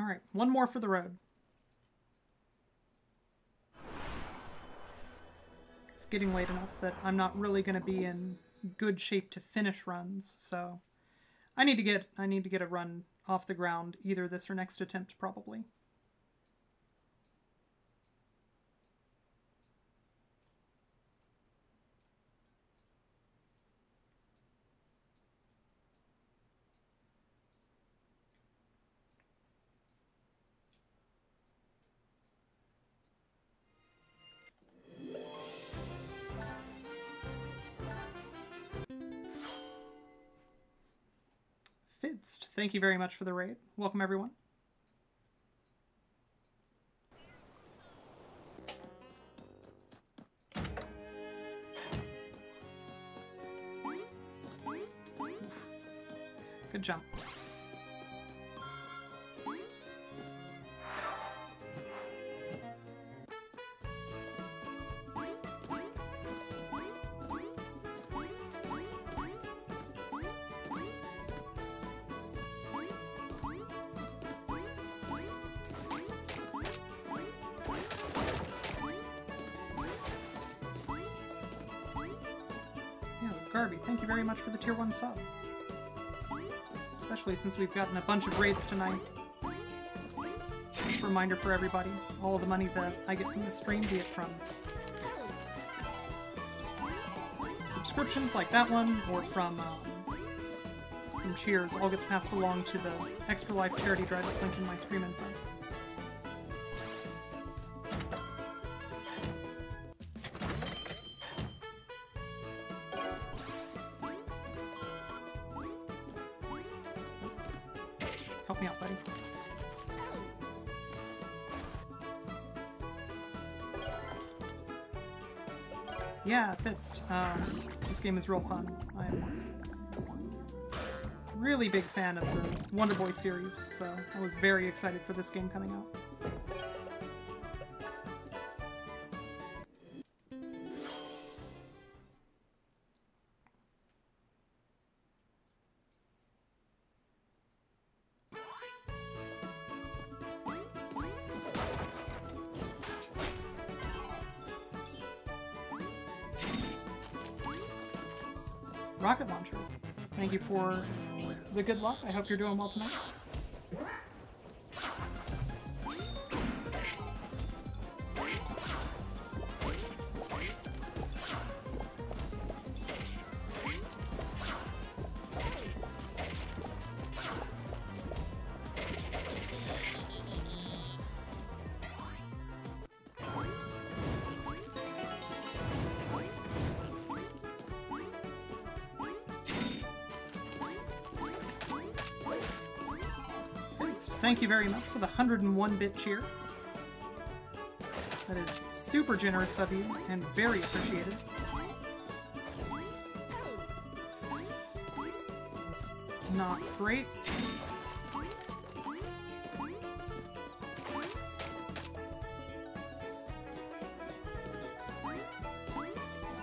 All right, one more for the road. It's getting late enough that I'm not really going to be in good shape to finish runs, so I need to get I need to get a run off the ground either this or next attempt probably. Thank you very much for the raid. Welcome, everyone. Especially since we've gotten a bunch of raids tonight. Just a reminder for everybody, all the money that I get from the stream, be it from subscriptions like that one, or from, um, from Cheers, all gets passed along to the Extra Life charity drive that's linked in my stream info. Um, this game is real fun. I'm really big fan of the Wonder Boy series, so I was very excited for this game coming out. The good luck. I hope you're doing well tonight. Very much for the 101-bit cheer. That is super generous of you and very appreciated. It's not great.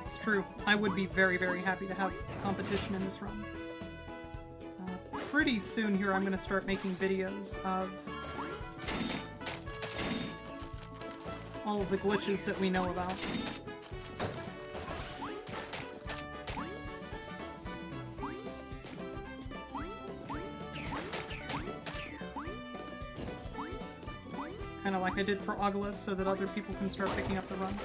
It's true. I would be very, very happy to have competition in this run pretty soon here I'm going to start making videos of all of the glitches that we know about. Kind of like I did for Aggelos so that other people can start picking up the run.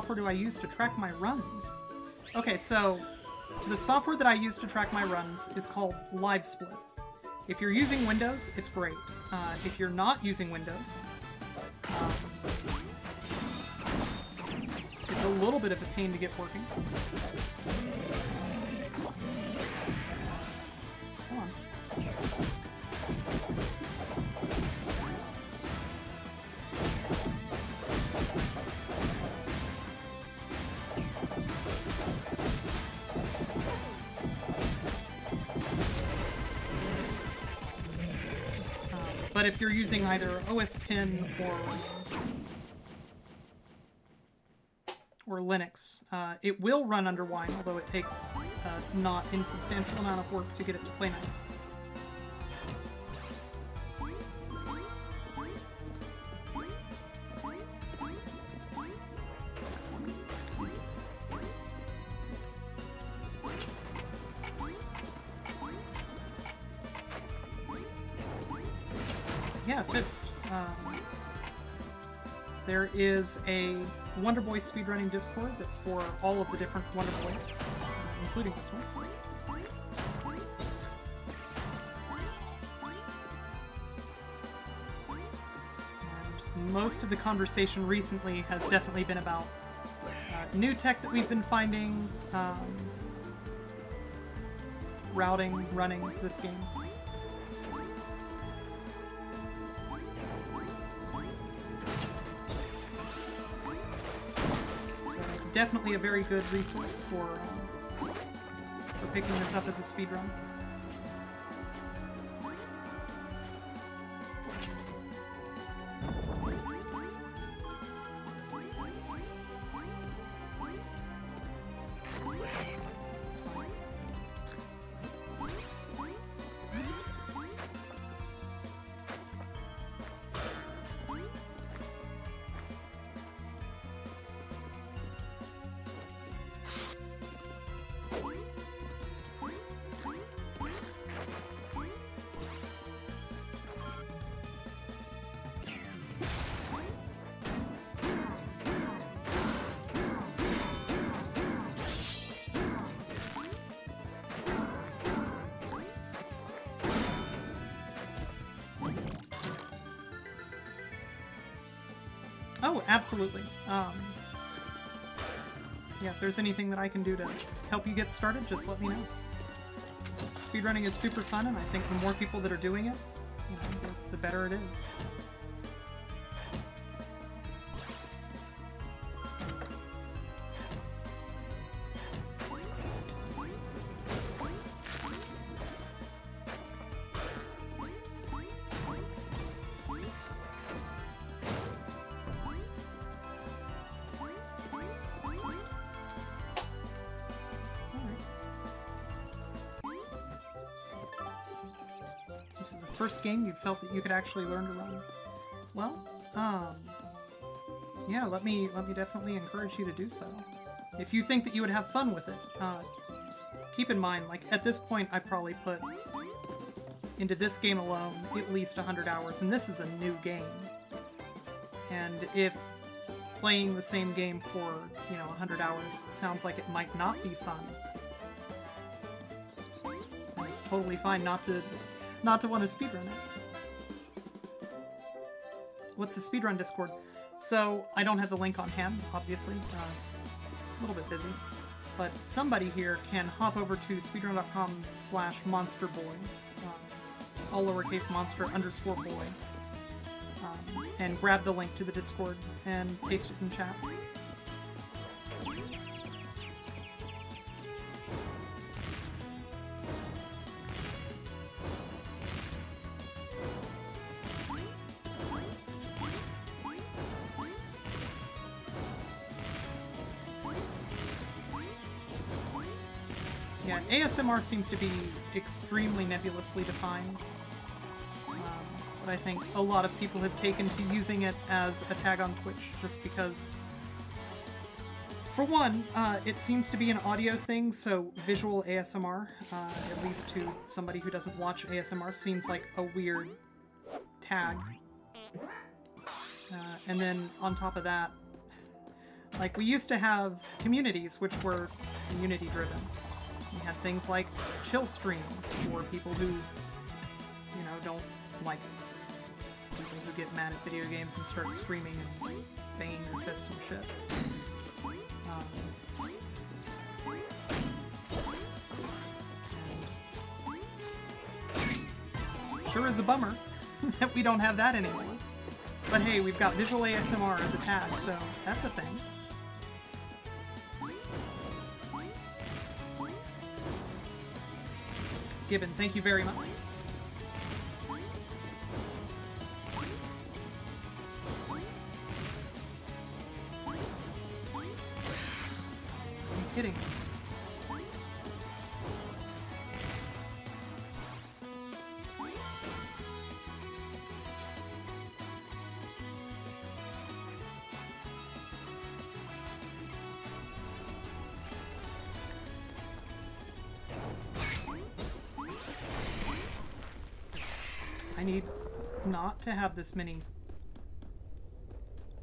Software do I use to track my runs? Okay, so the software that I use to track my runs is called LiveSplit. If you're using Windows, it's great. Uh, if you're not using Windows, um, it's a little bit of a pain to get working. But if you're using either OS 10 or or Linux. Uh, it will run under Wine, although it takes a not insubstantial amount of work to get it to play nice. A Wonder Boy speedrunning Discord that's for all of the different Wonder Boys, including this one. Most of the conversation recently has definitely been about uh, new tech that we've been finding, um, routing, running this game. Definitely a very good resource for um, for picking this up as a speedrun. Absolutely. Um, yeah, if there's anything that I can do to help you get started, just let me know. Speedrunning is super fun, and I think the more people that are doing it, you know, the, the better it is. First game you felt that you could actually learn to run. Well, um, yeah, let me let me definitely encourage you to do so. If you think that you would have fun with it, uh, keep in mind, like at this point, I've probably put into this game alone at least 100 hours, and this is a new game. And if playing the same game for you know 100 hours sounds like it might not be fun, it's totally fine not to not to want to speedrun it. What's the speedrun Discord? So, I don't have the link on hand, obviously. Uh, a little bit busy. But somebody here can hop over to speedrun.com slash monsterboy. Uh, all lowercase monster underscore boy. Um, and grab the link to the Discord and paste it in chat. ASMR seems to be extremely nebulously defined. Um, but I think a lot of people have taken to using it as a tag on Twitch just because, for one, uh, it seems to be an audio thing, so visual ASMR, uh, at least to somebody who doesn't watch ASMR, seems like a weird tag. Uh, and then on top of that, like we used to have communities which were community driven. We have things like chill stream for people who, you know, don't like people who get mad at video games and start screaming and banging their fists and shit. Um, sure is a bummer that we don't have that anymore. But hey, we've got visual ASMR as a tag, so that's a thing. Gibbon, thank you very much. Are you kidding. To have this many.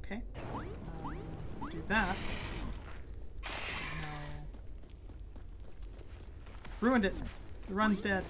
Okay. Um, do that. No. Ruined it. The run's dead.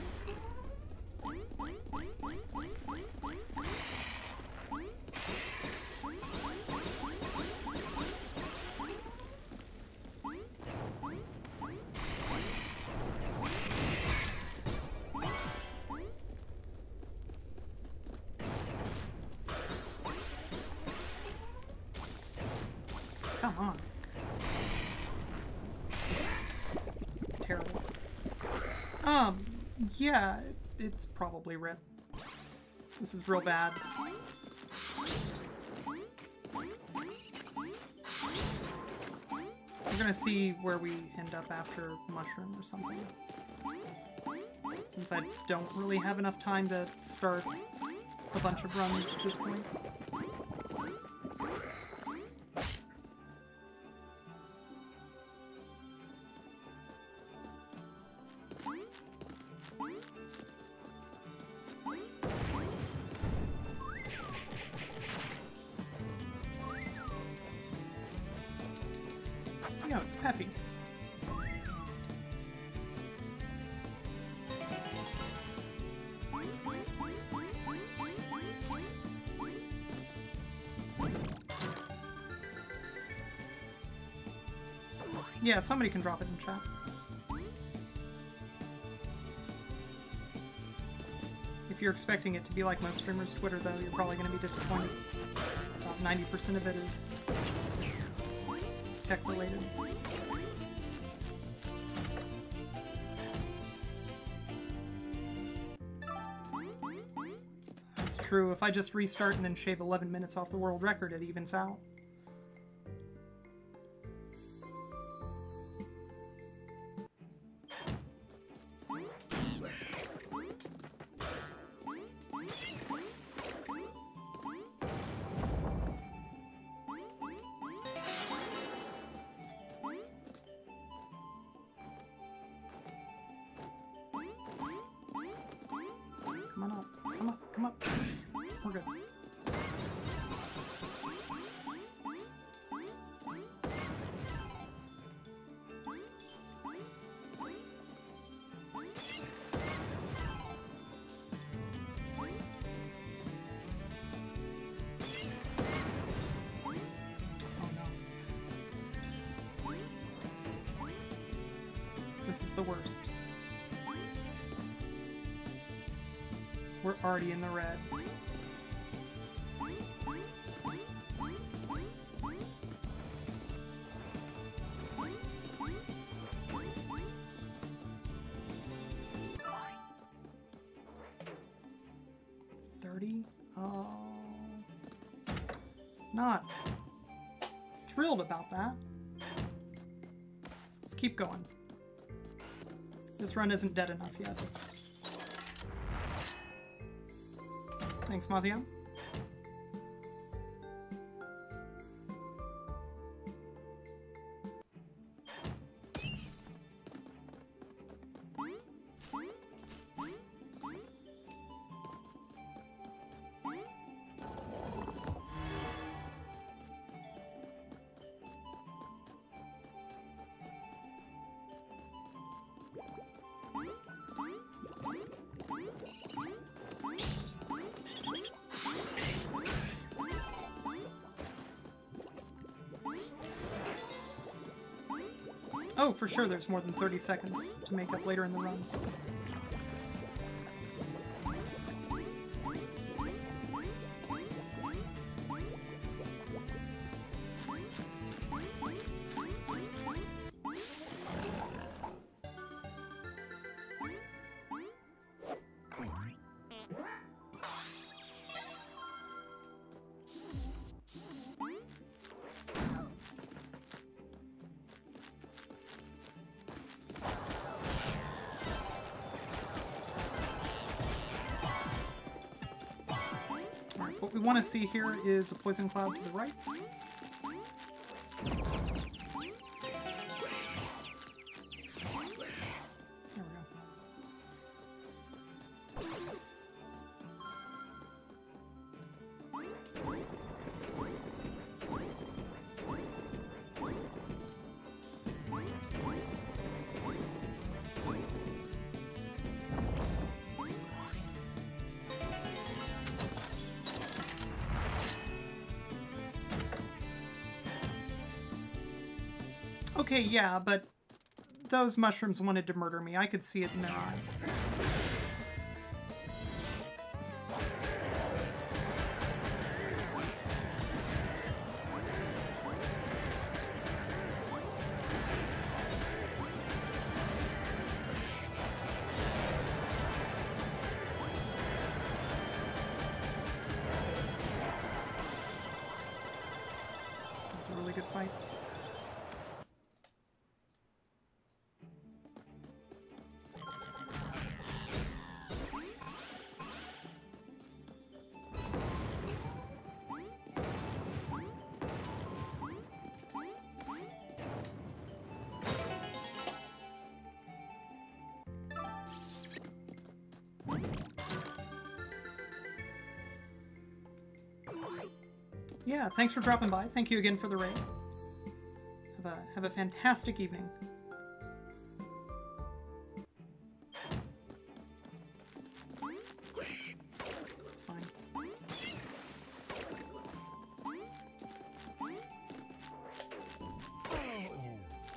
It's probably rip. This is real bad. We're gonna see where we end up after Mushroom or something. Since I don't really have enough time to start a bunch of runs at this point. Yeah, somebody can drop it in chat. If you're expecting it to be like most streamers' Twitter, though, you're probably going to be disappointed. About 90% of it is tech related. That's true. If I just restart and then shave 11 minutes off the world record, it evens out. Going. This run isn't dead enough yet. Thanks, Mazio. Sure there's more than 30 seconds to make up later in the run. Want to see here is a poison cloud to the right. Okay, yeah, but those mushrooms wanted to murder me. I could see it in their eyes. Thanks for dropping by. Thank you again for the raid. Have a have a fantastic evening.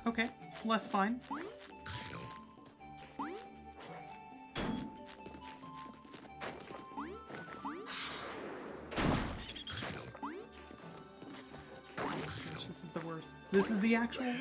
Okay, less fine. This is the actual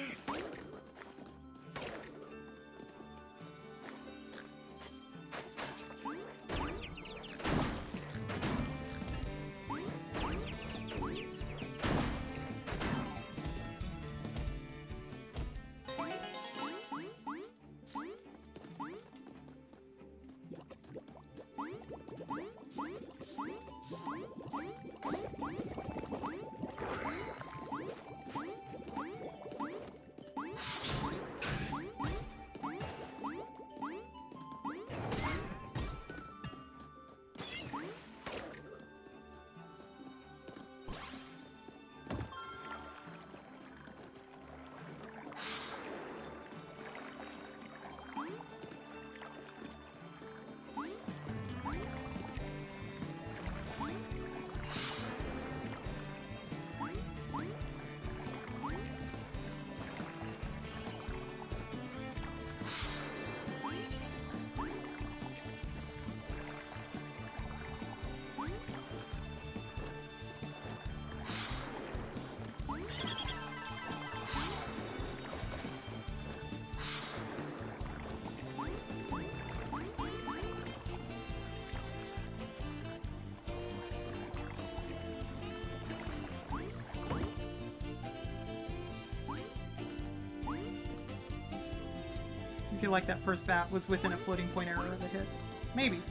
like that first bat was within a floating point error of a hit. Maybe.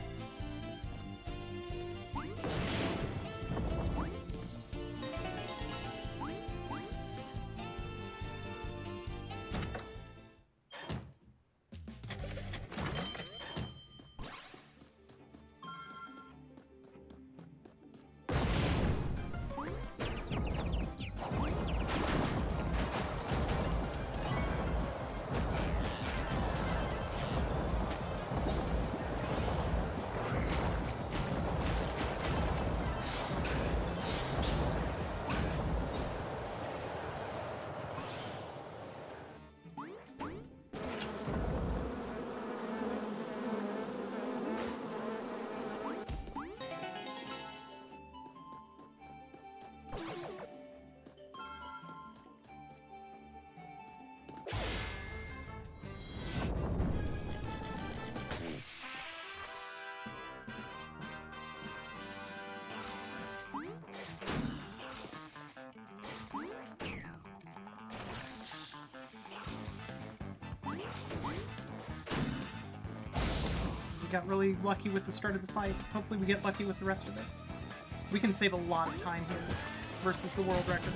Got really lucky with the start of the fight. Hopefully we get lucky with the rest of it. We can save a lot of time here versus the world record.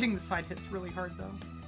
Getting the side hit's really hard, though.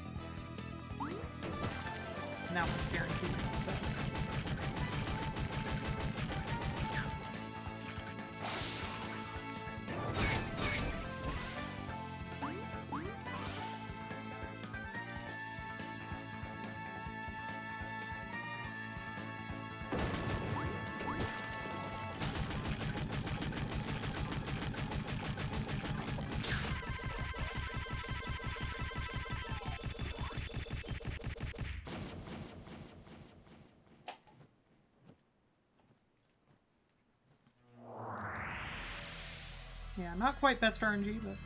Not quite best RNG, but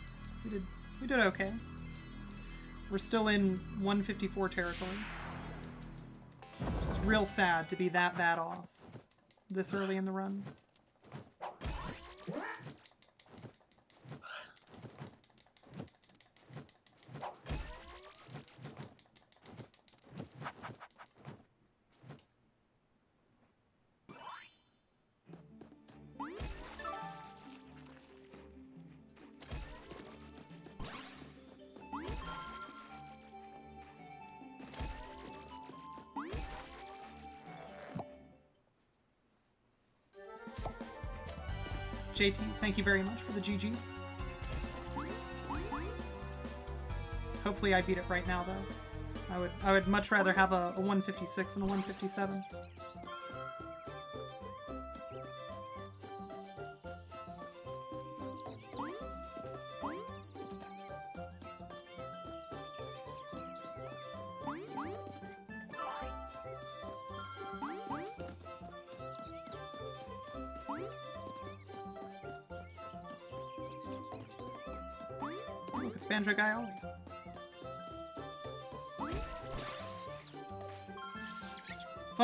we did we did okay. We're still in 154 territory. It's real sad to be that bad off this early in the run. JT, thank you very much for the GG. Hopefully I beat it right now, though. I would I would much rather have a, a 156 and a 157.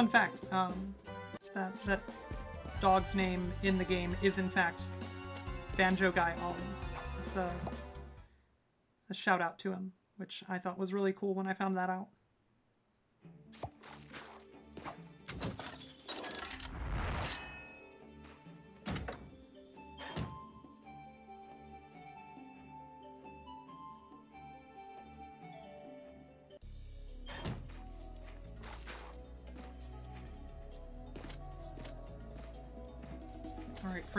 Fun fact, um, that, that dog's name in the game is in fact Banjo Guy Ollie. It's a, a shout out to him, which I thought was really cool when I found that out.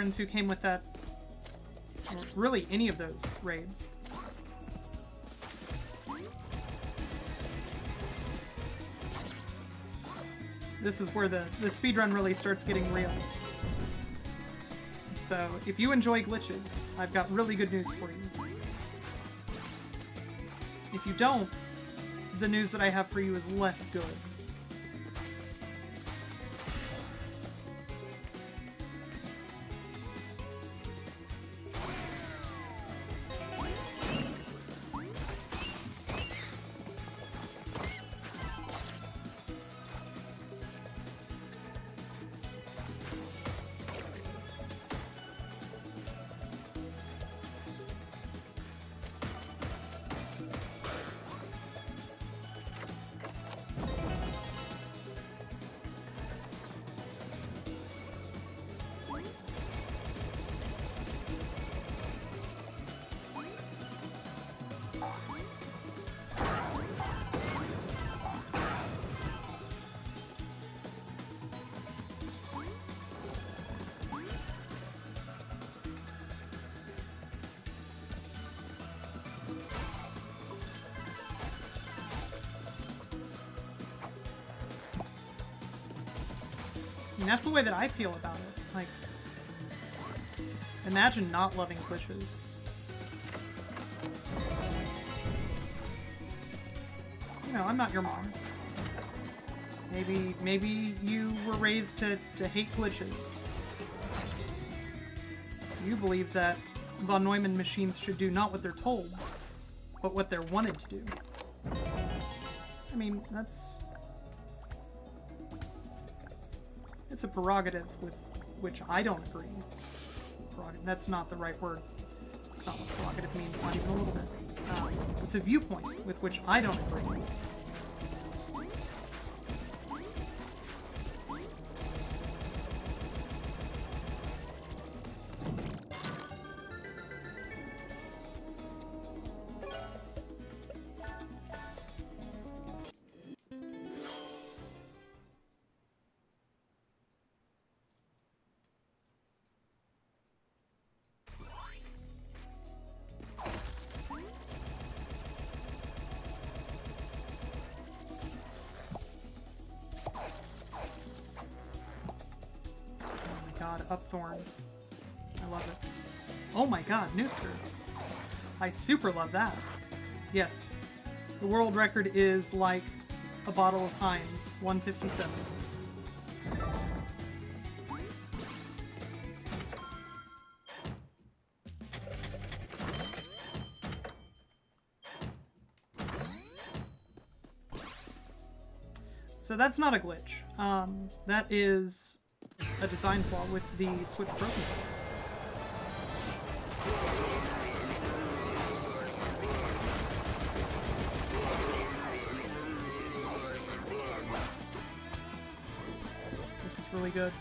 Who came with that, or really any of those raids. This is where the, the speedrun really starts getting real. So, if you enjoy glitches, I've got really good news for you. If you don't, the news that I have for you is less good. That's the way that I feel about it. Like, imagine not loving glitches. You know, I'm not your mom. Maybe, maybe you were raised to, to hate glitches. You believe that von Neumann machines should do not what they're told, but what they're wanted to do. I mean, that's it's a prerogative with which I don't agree. Prerogative, that's not the right word. That's not what prerogative means, not even a little bit. Um, it's a viewpoint with which I don't agree. Super love that. Yes. The world record is like a bottle of Heinz, 157. So that's not a glitch. Um, that is a design flaw with the Switch Pro controller. This is really good.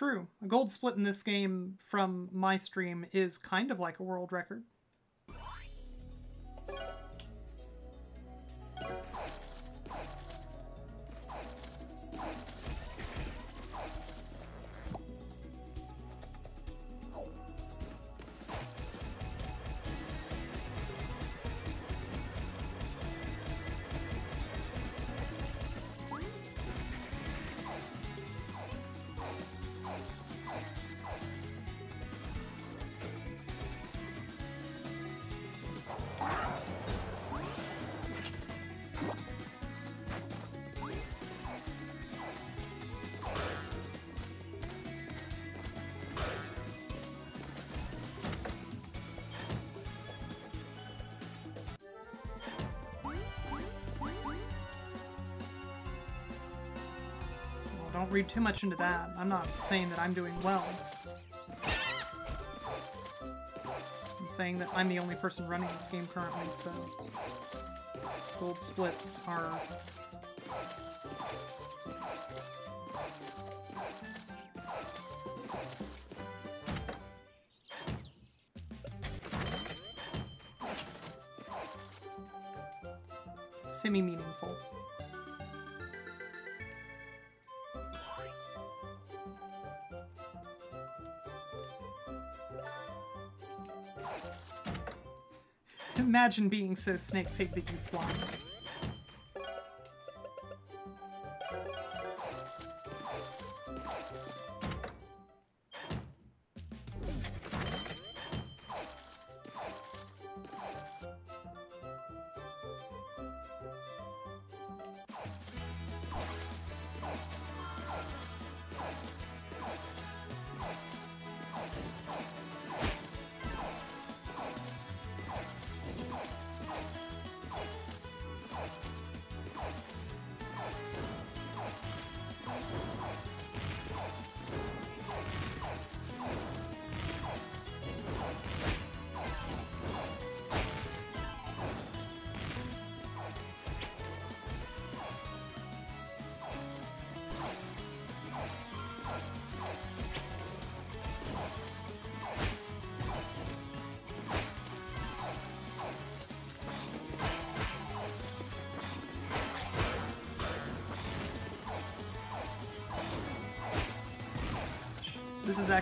True. A gold split in this game from my stream is kind of like a world record. Read too much into that. I'm not saying that I'm doing well. I'm saying that I'm the only person running this game currently, so gold splits are semi-meaningful. Imagine being so snake pig that you fly.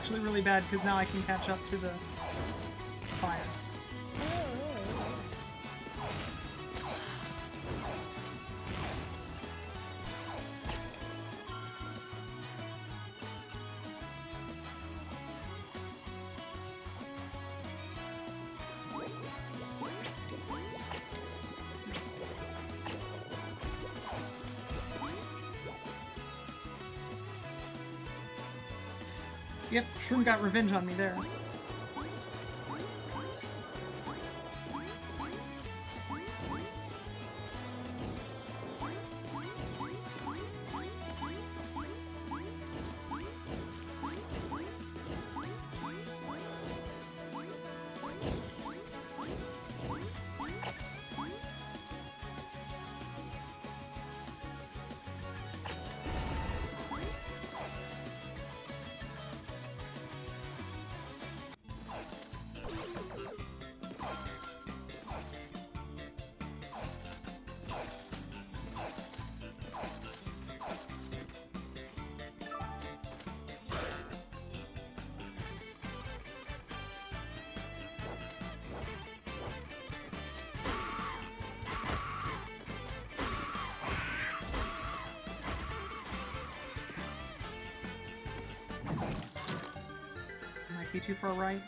Actually really bad because now I can catch up to the got revenge on me there. Right.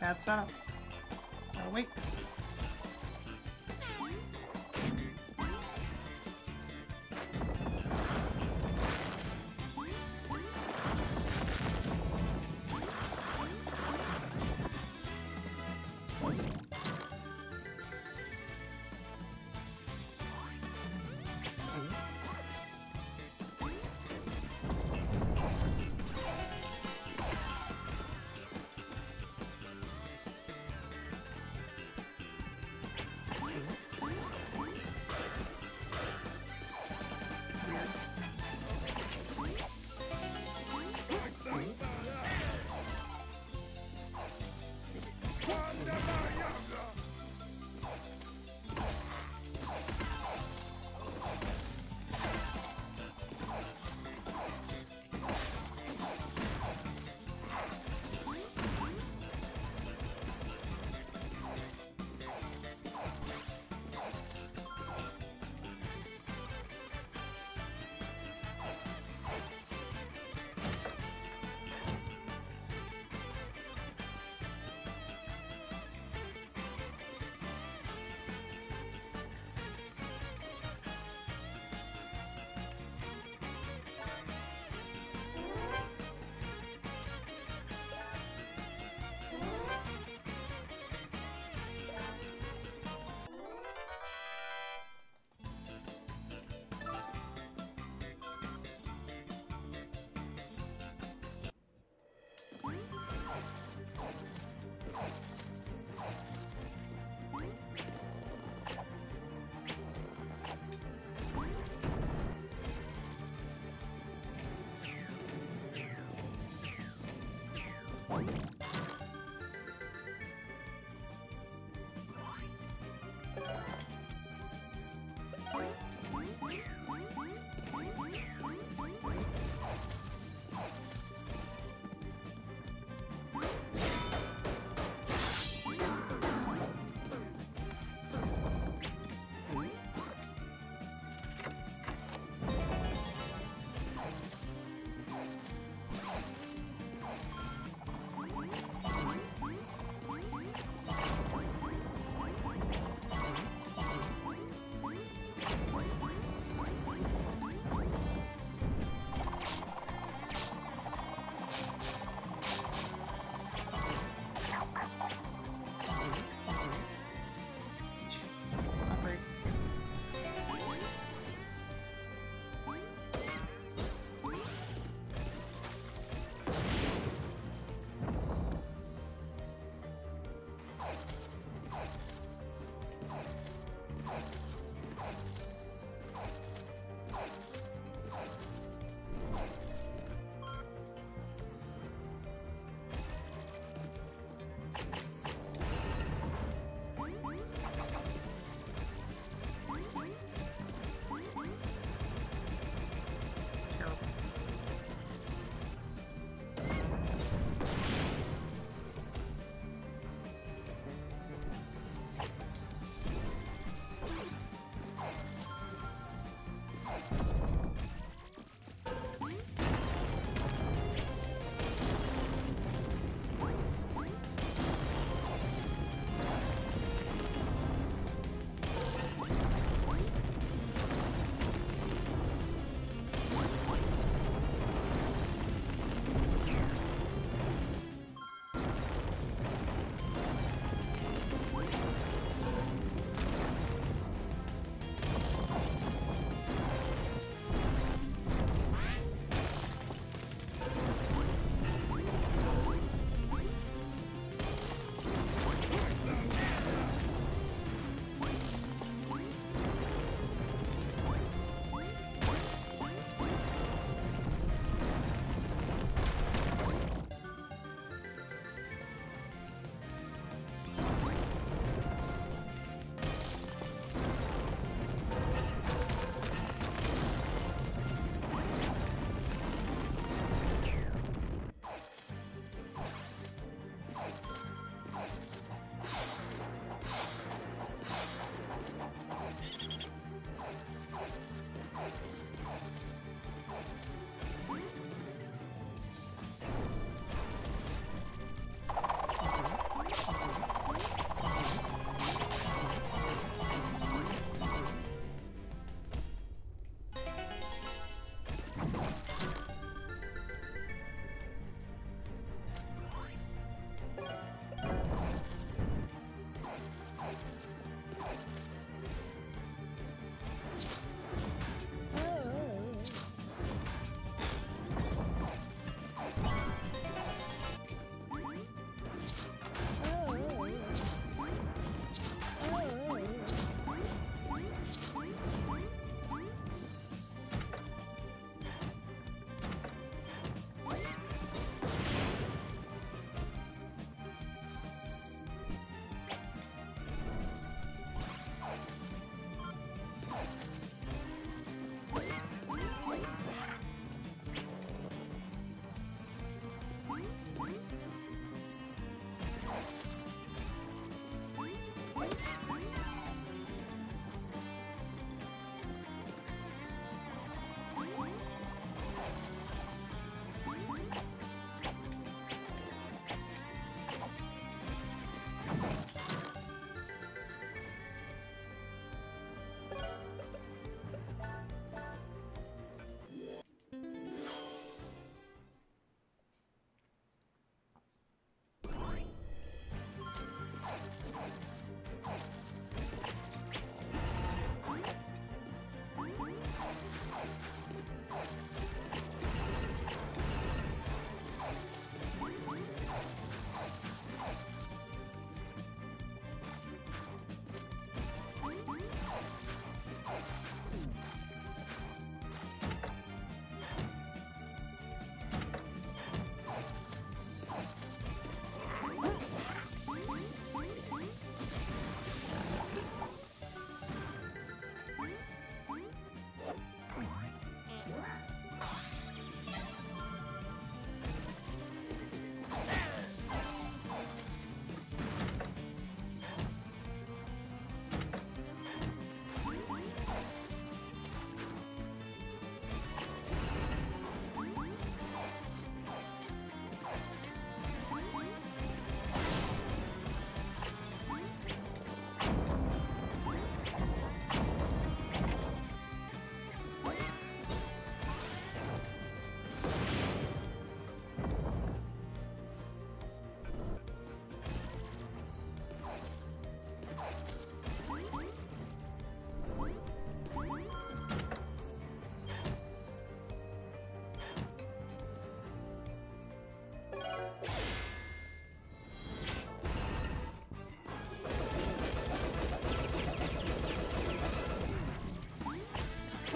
Bad setup.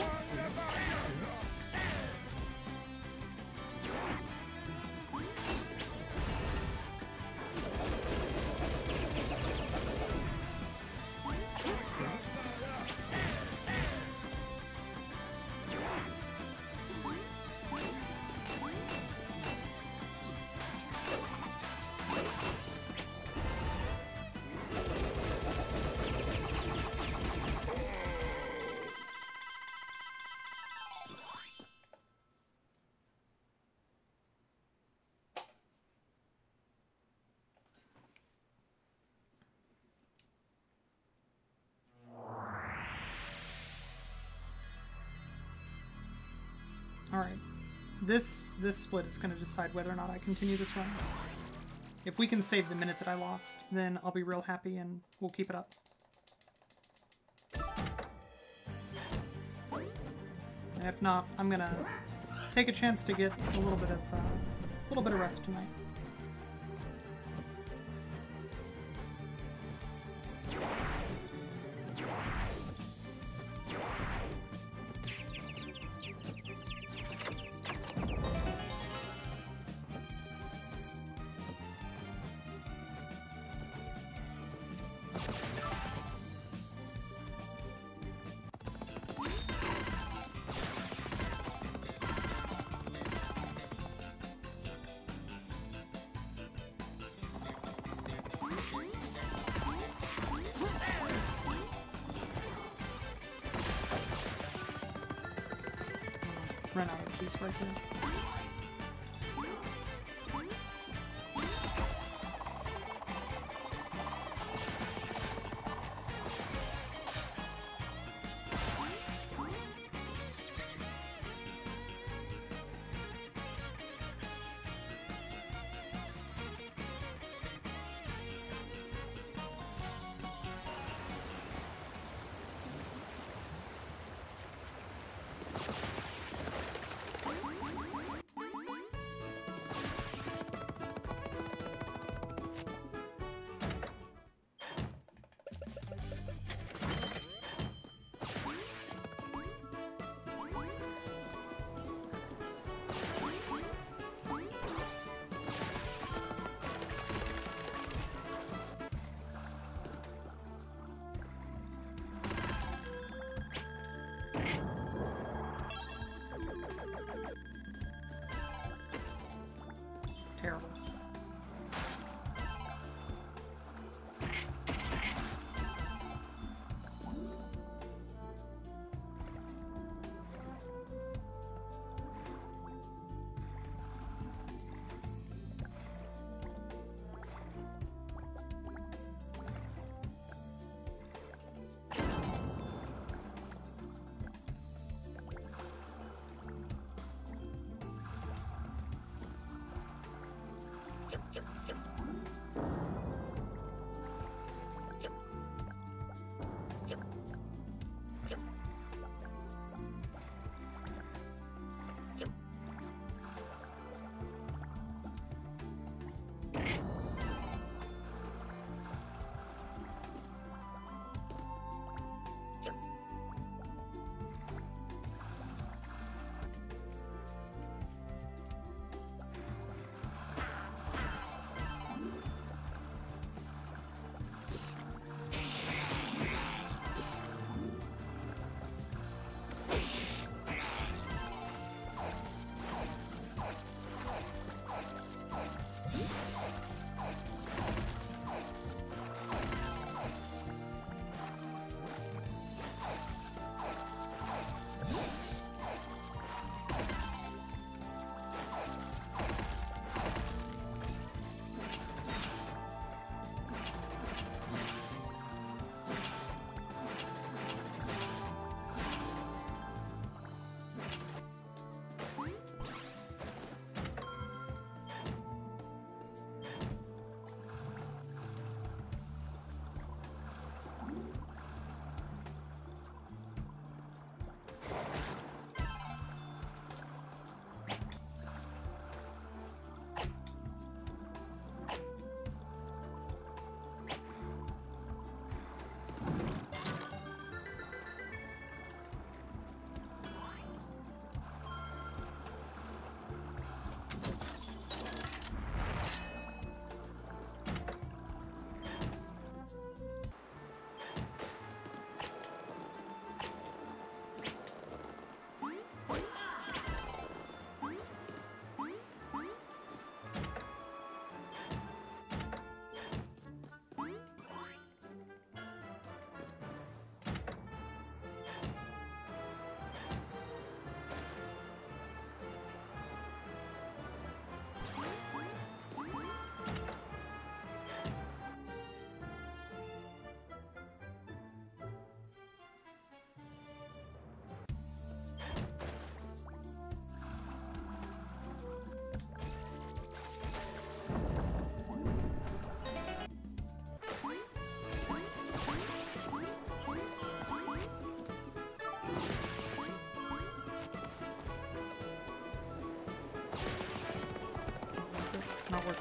Thank you. Alright. This this split is going to decide whether or not I continue this run. If we can save the minute that I lost, then I'll be real happy and we'll keep it up. And if not, I'm gonna take a chance to get a little bit of uh, a little bit of rest tonight.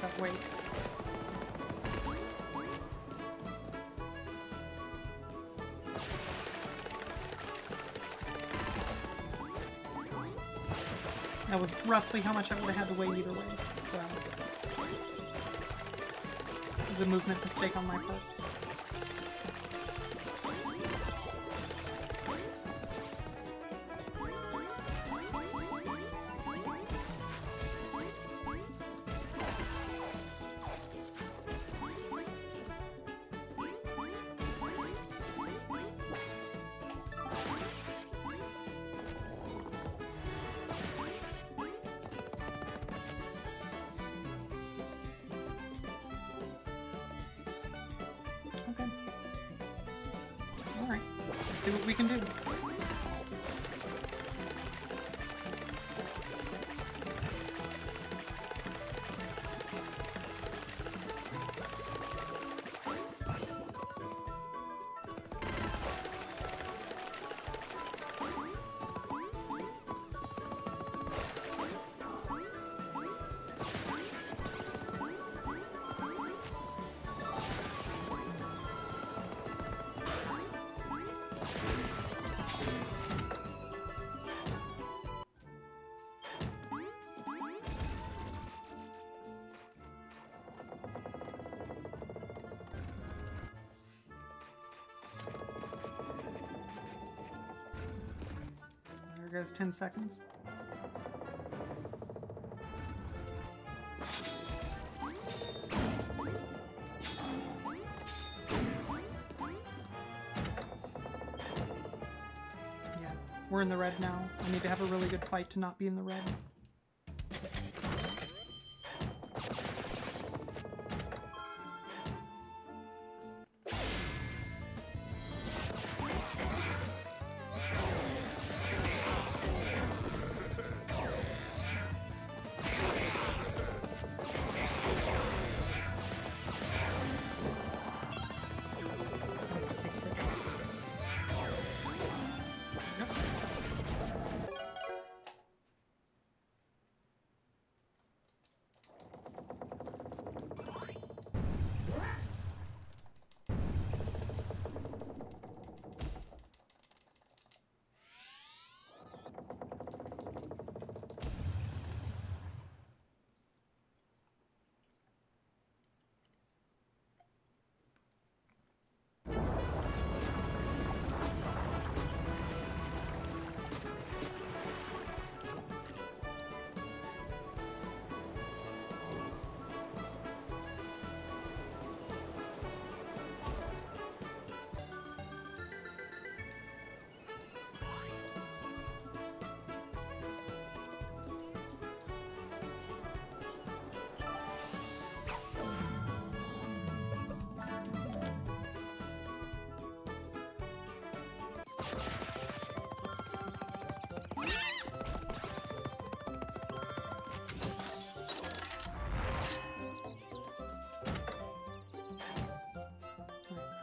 that way. That was roughly how much I would have had to wait either way, so... It was a movement mistake on my part. Goes 10 seconds. Yeah, we're in the red now. I need to have a really good fight to not be in the red.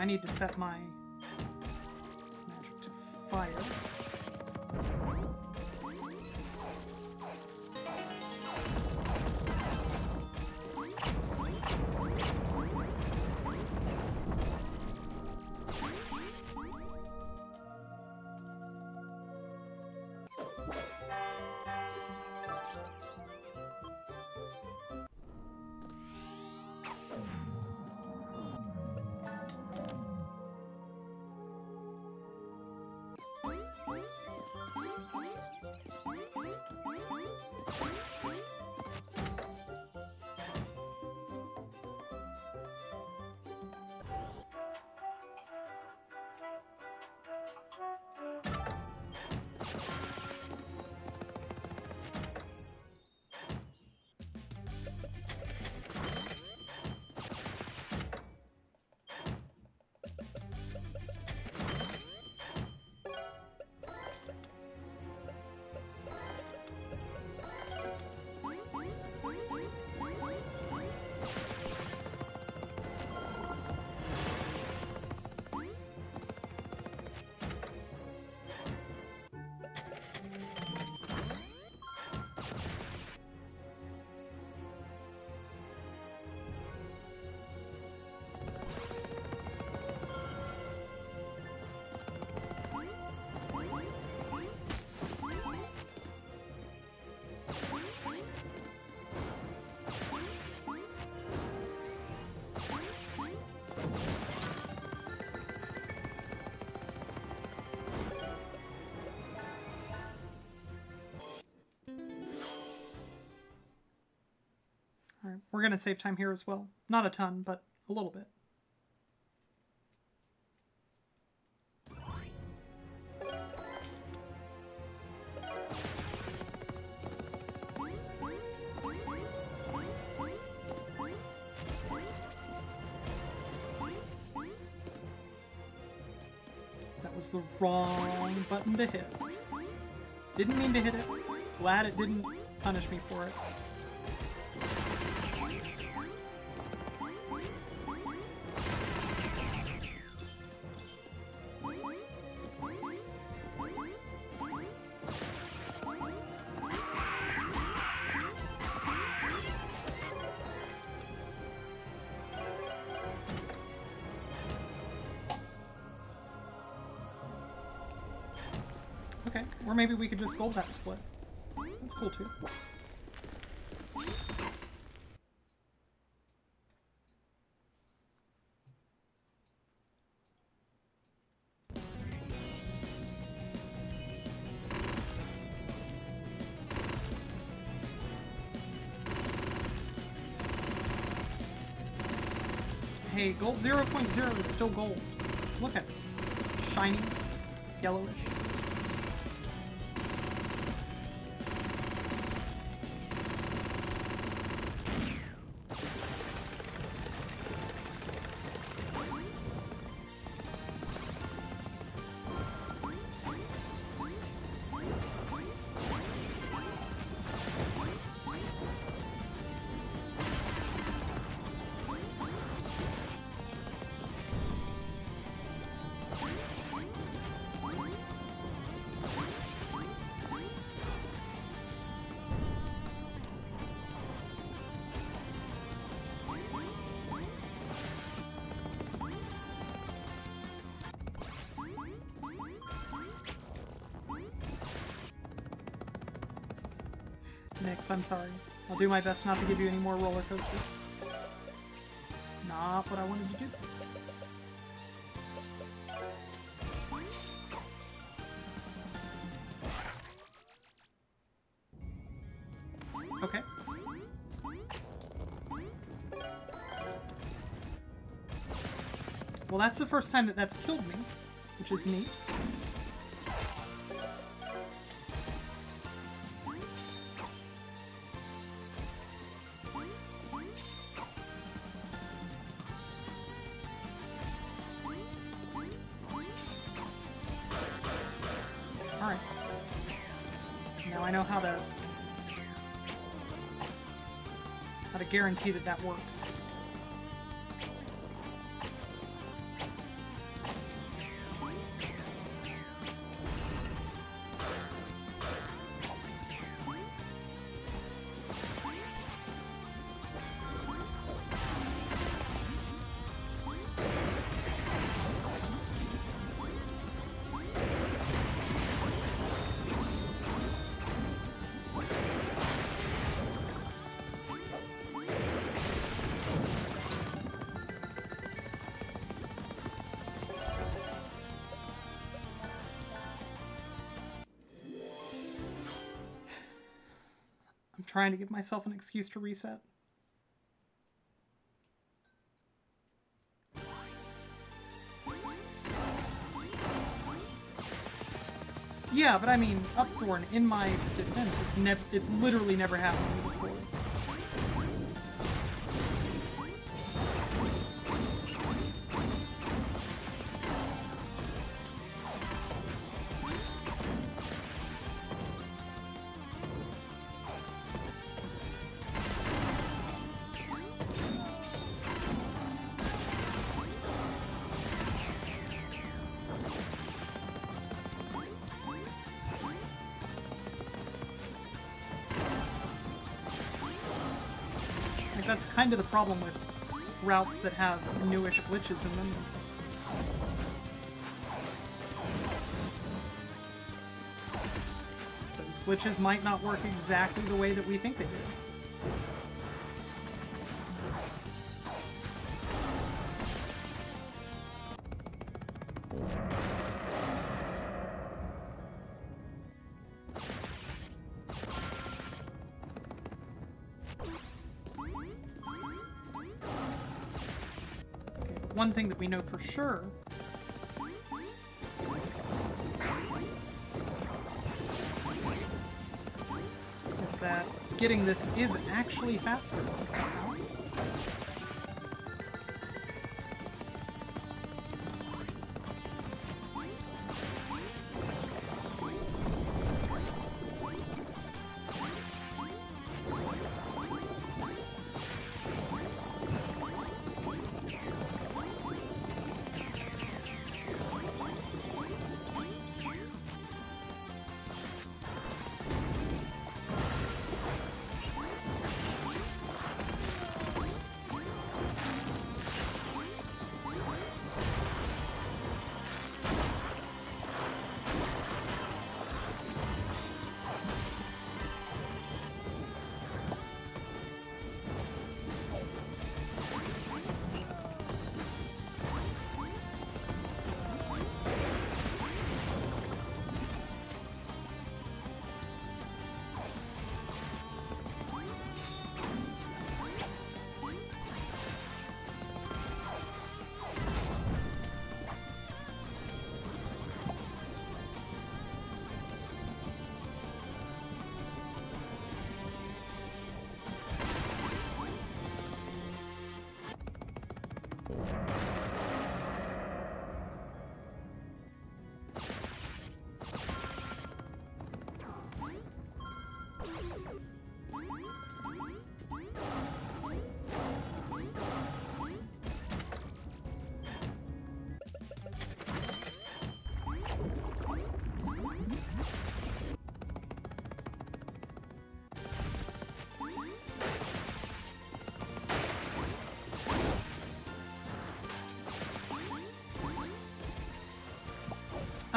Need to set my We're going to save time here as well. Not a ton, but a little bit. That was the wrong button to hit. Didn't mean to hit it. Glad it didn't punish me for it. Could just gold that split. That's cool too. Hey, gold 0.0 is still gold. Look at it. Shiny, yellowish. I'm sorry. I'll do my best not to give you any more roller coaster. Not what I wanted to do. Okay. Well, that's the first time that that's killed me, which is neat. Guarantee that that works. Trying to give myself an excuse to reset. Yeah, but I mean, Upthorn, in my defense, it's never, it's literally never happened before. Kind of the problem with routes that have newish glitches in them is those glitches might not work exactly the way that we think they do. For sure is that getting this is actually faster somehow.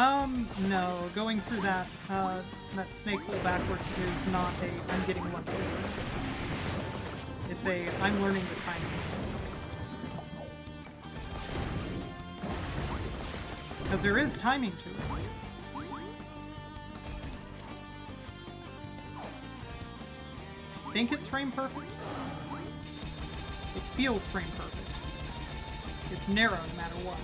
Um, no. Going through that, uh, that snake hole backwards is not a I'm getting lucky. It's a I'm learning the timing. Because there is timing to it. I think it's frame perfect. It feels frame perfect. It's narrow no matter what.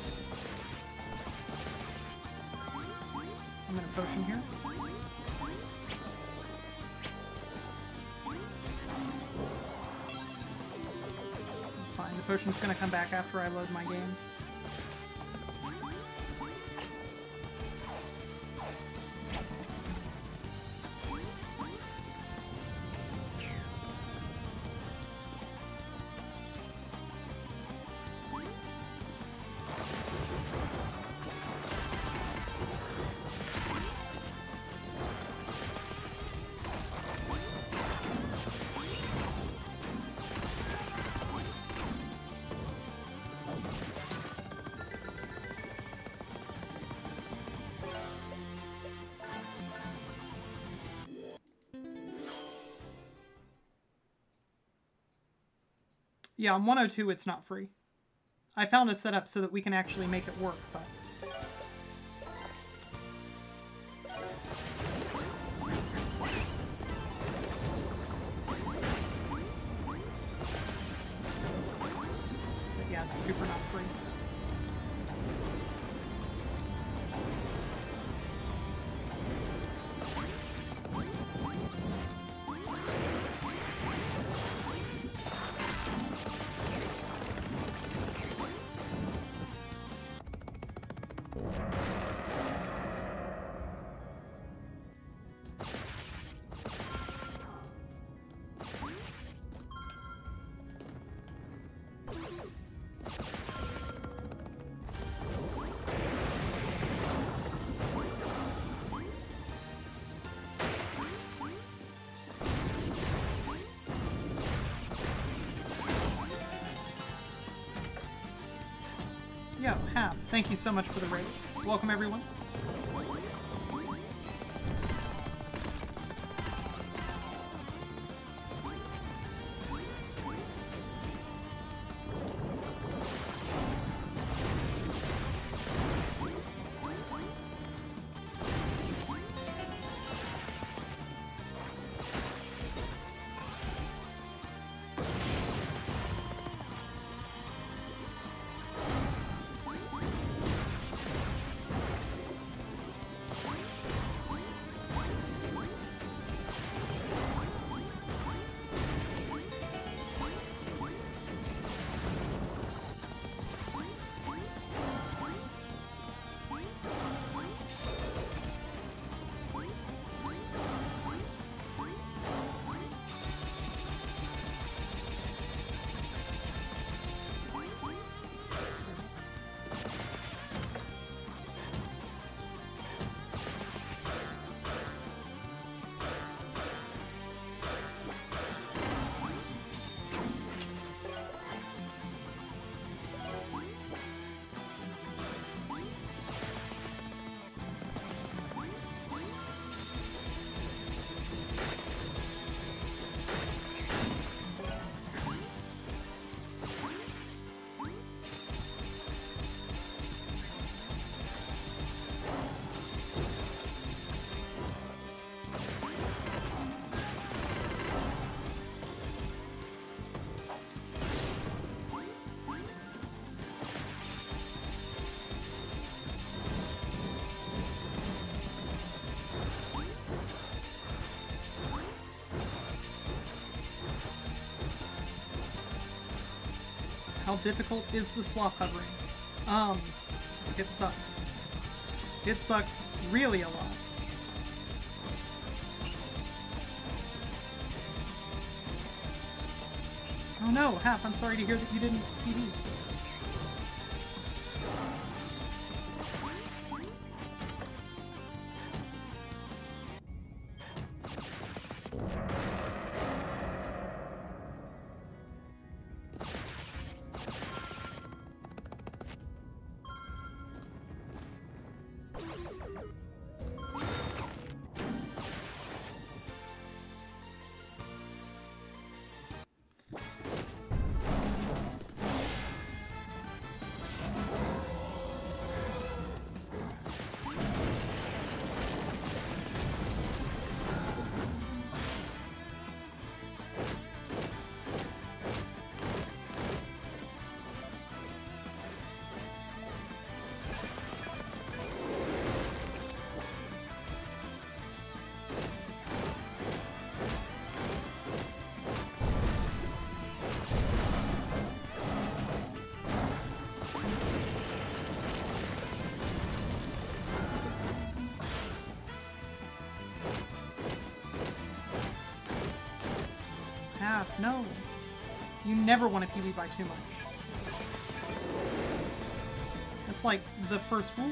Gonna potion here. It's fine. The potion's gonna come back after I load my game. Yeah, on 102 it's not free. I found a setup so that we can actually make it work, but... thank you so much for the raid. Welcome, everyone. How difficult is the swap hovering? Um, it sucks. It sucks really a lot. Oh no, Half, I'm sorry to hear that you didn't. Never want to PB by too much. It's like the first rule.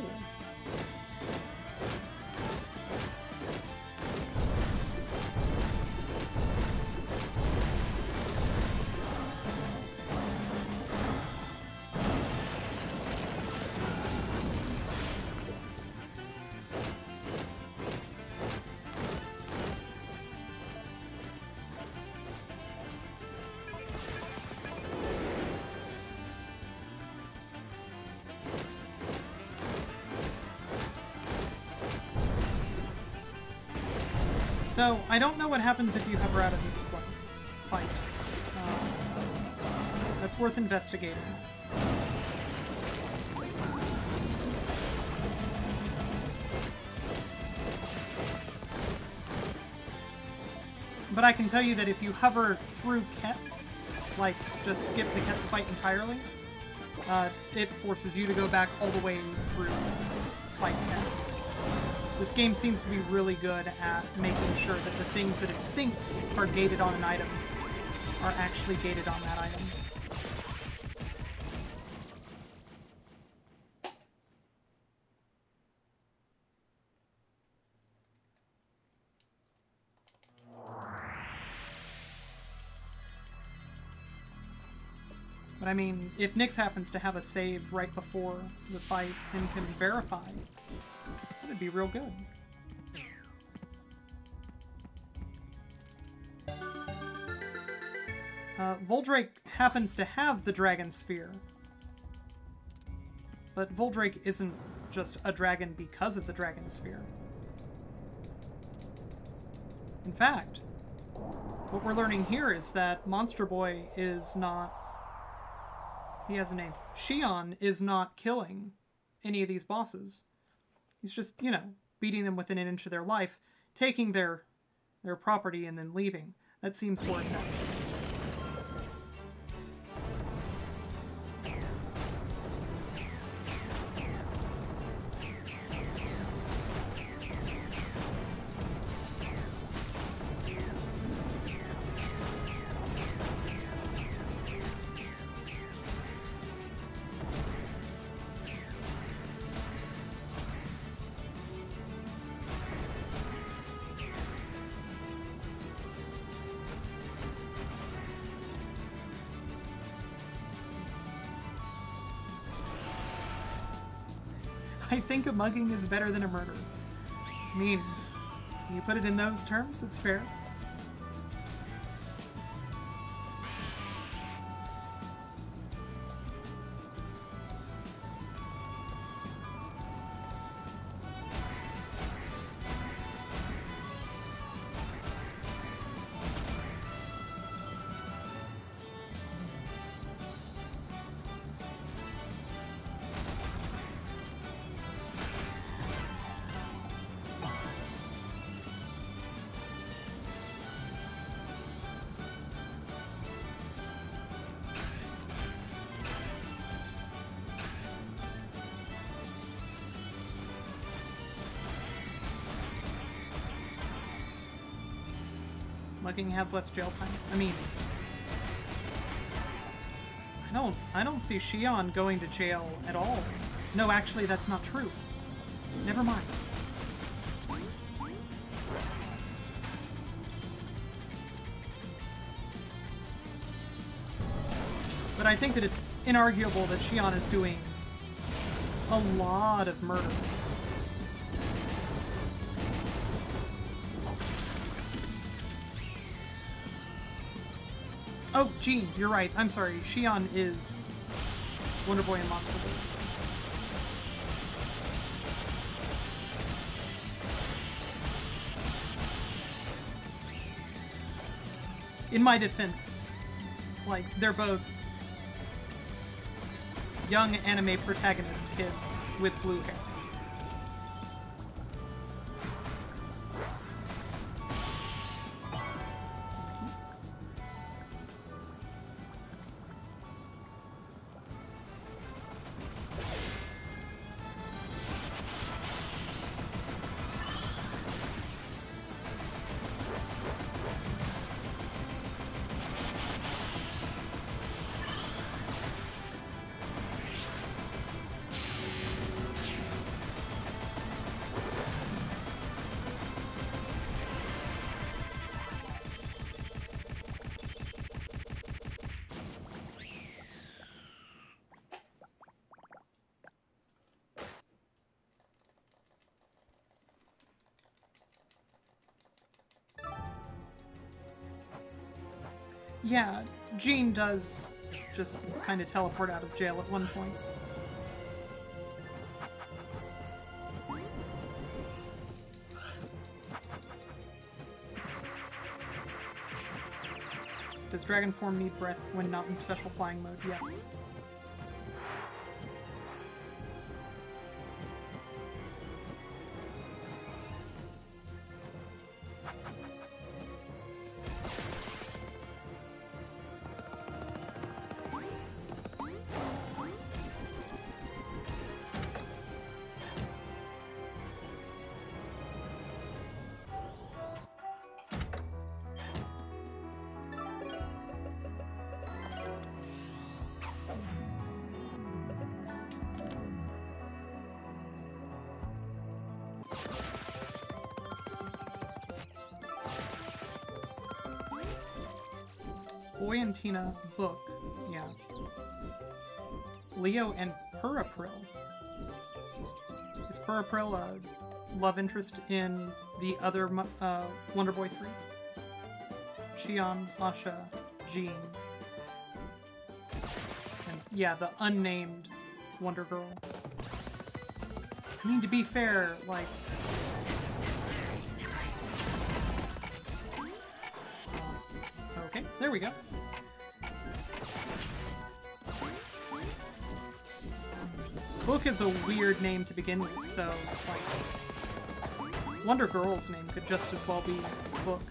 So, I don't know what happens if you hover out of this fight. Uh, that's worth investigating. But I can tell you that if you hover through Kets, like just skip the Kets fight entirely, uh, it forces you to go back all the way through fight Kets. This game seems to be really good at making sure that the things that it thinks are gated on an item are actually gated on that item. But I mean, if Nyx happens to have a save right before the fight and can verify That'd be real good. Uh, Voldrake happens to have the Dragon Sphere. But Voldrake isn't just a dragon because of the Dragon Sphere. In fact, what we're learning here is that Monster Boy is not... He has a name. Shion is not killing any of these bosses. He's just, you know, beating them within an inch of their life, taking their their property and then leaving. That seems worse, actually. I think a mugging is better than a murder. I mean, you put it in those terms, it's fair. Has less jail time. I mean, I don't, I don't see Shion going to jail at all. No, actually, that's not true. Never mind. But I think that it's inarguable that Shion is doing a lot of murder. Jin, you're right. I'm sorry. Shion is Wonder Boy and Monster Boy. In my defense, like, they're both young anime protagonist kids with blue hair. Jin does just kind of teleport out of jail at one point. Does dragon form need breath when not in special flying mode? Yes. Boy and Tina book. Yeah. Leo and Purapril. Is Purapril a love interest in the other uh, Wonder Boy 3? Shion, Asha, Jin. And yeah, the unnamed Wonder Girl. I mean, to be fair, like, Okay, there we go. Book is a weird name to begin with, so, like, Wonder Girl's name could just as well be Book.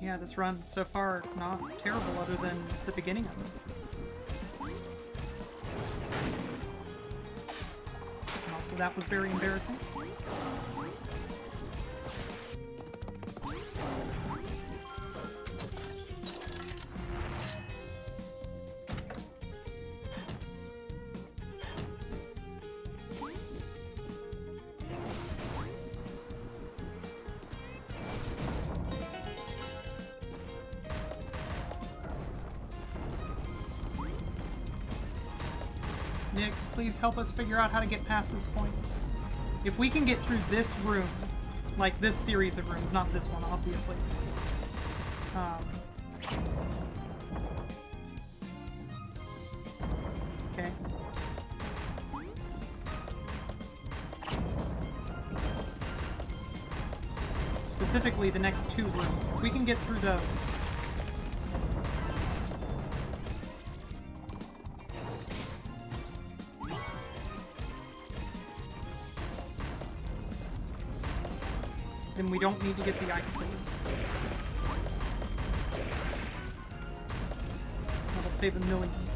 Yeah, this run so far not terrible other than the beginning of it. And also that was very embarrassing. Help us figure out how to get past this point. If we can get through this room, like this series of rooms, not this one, obviously. Um, okay. Specifically, the next two rooms. If we can get through those, don't need to get the ice sword. That'll save a million.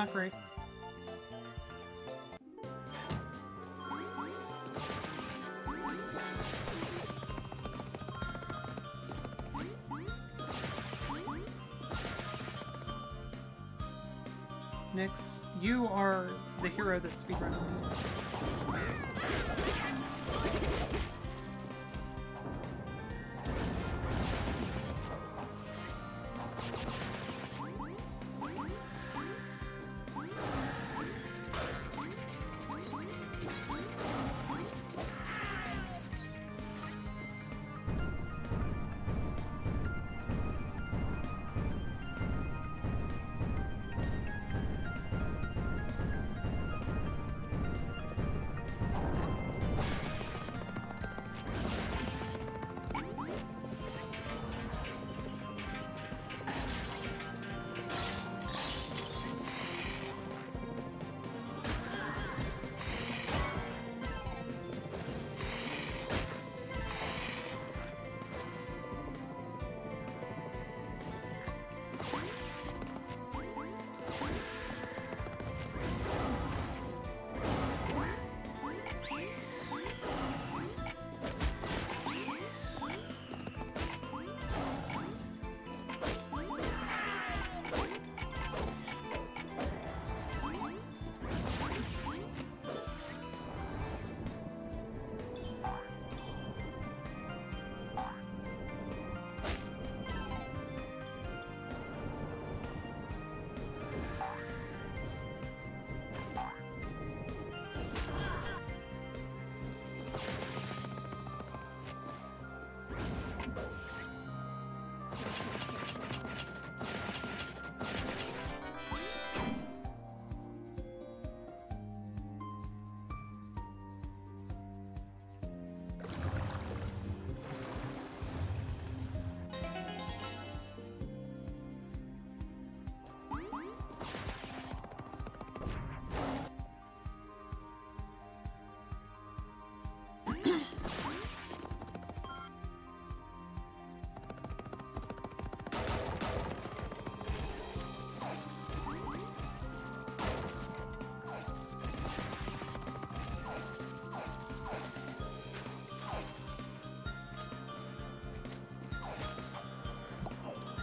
Not great. You are the hero that speedrunning needs.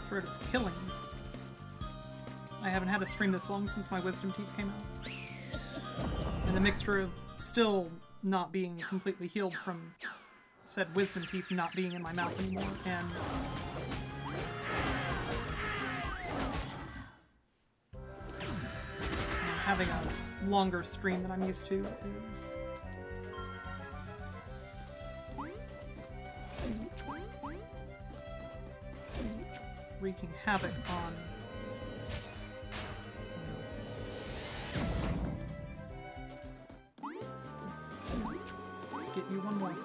Throat is killing. I haven't had a stream this long since my wisdom teeth came out. And the mixture of still not being completely healed from said wisdom teeth not being in my mouth anymore, and having a longer stream than I'm used to is havoc on let's, let's get you one more.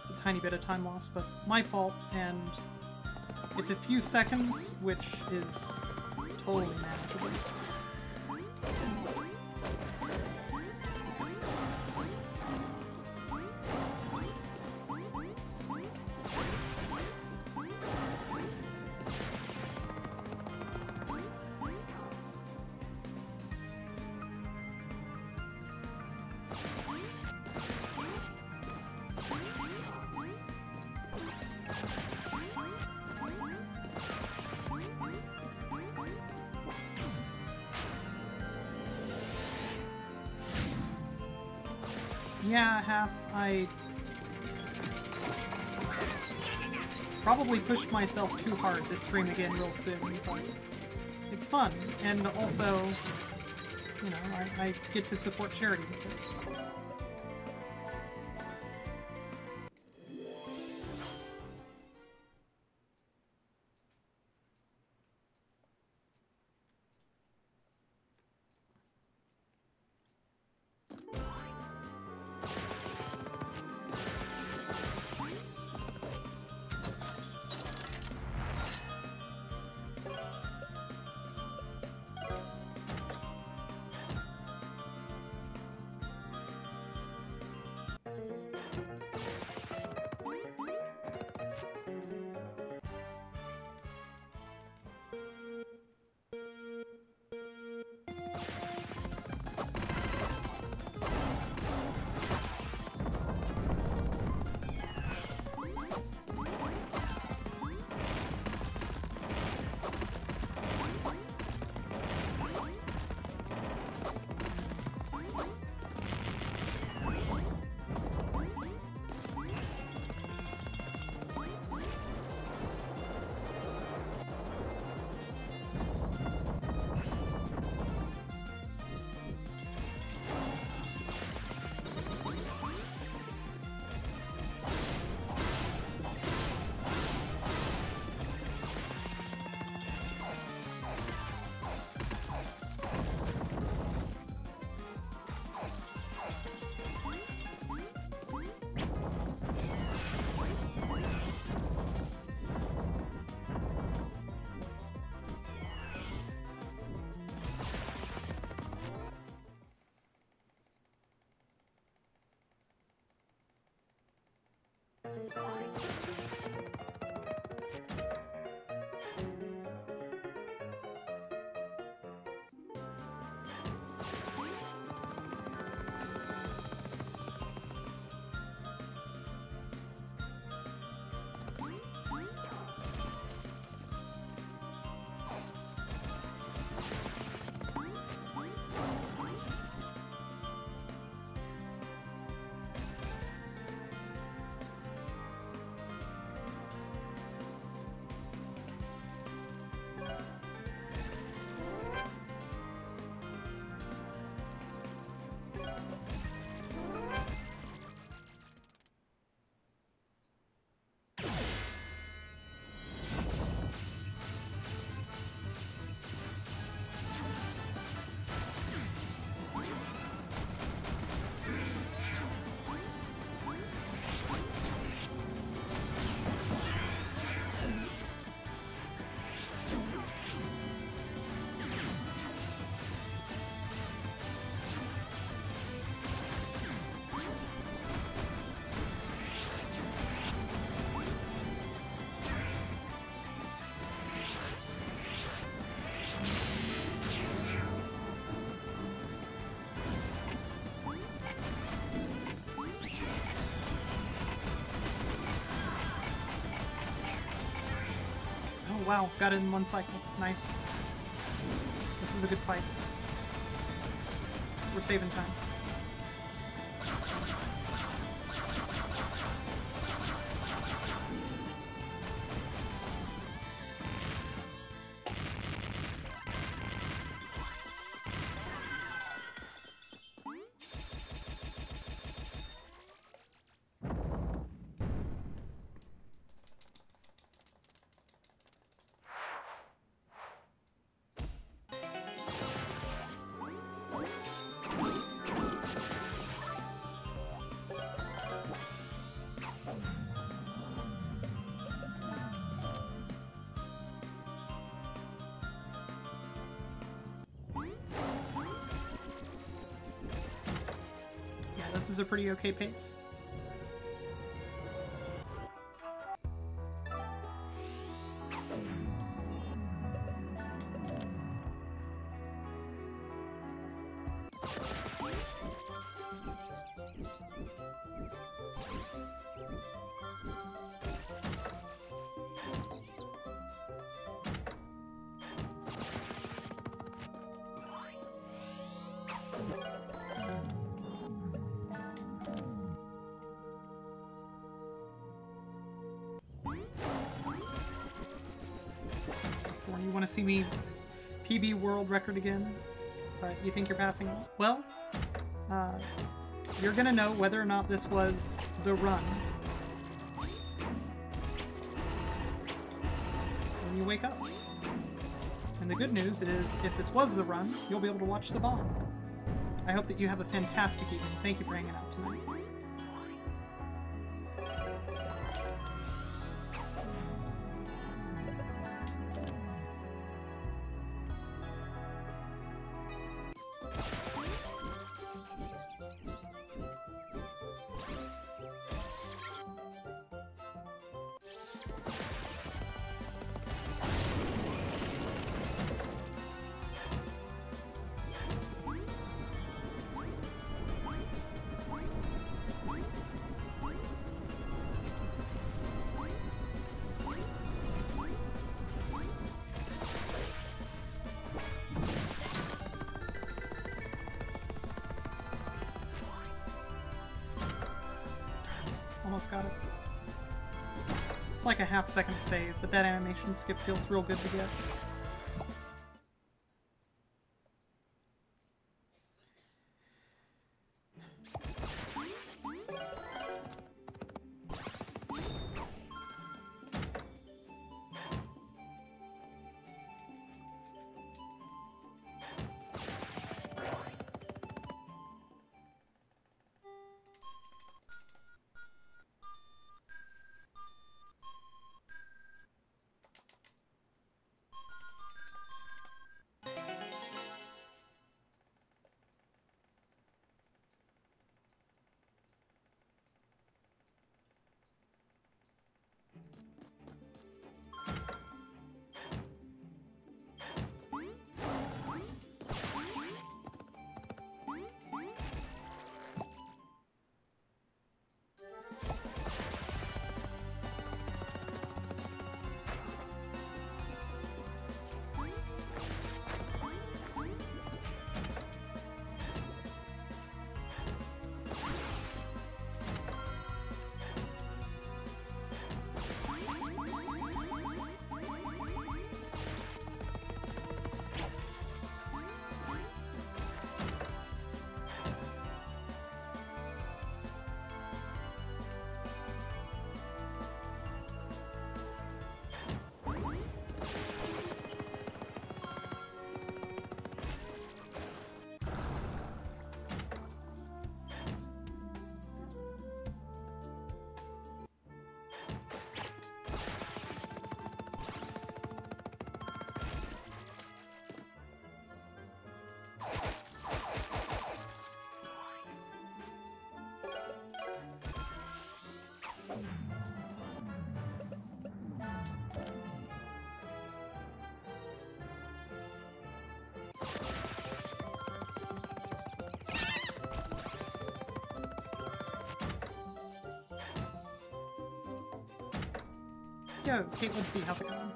It's a tiny bit of time loss, but my fault, and it's a few seconds, which is totally manageable. Yeah, half. I probably pushed myself too hard to stream again real soon, but it's fun, and also, you know, I, I get to support charity with it. Wow, got it in one cycle. Nice. This is a good fight. We're saving time. Is a pretty okay pace. See me PB world record again? But you think you're passing? Well, uh, you're gonna know whether or not this was the run when you wake up. And the good news is, if this was the run, you'll be able to watch the bomb. I hope that you have a fantastic evening. Thank you for hanging out tonight. Like a half second save, but that animation skip feels real good to get. Yo, Caitlin C, how's it going?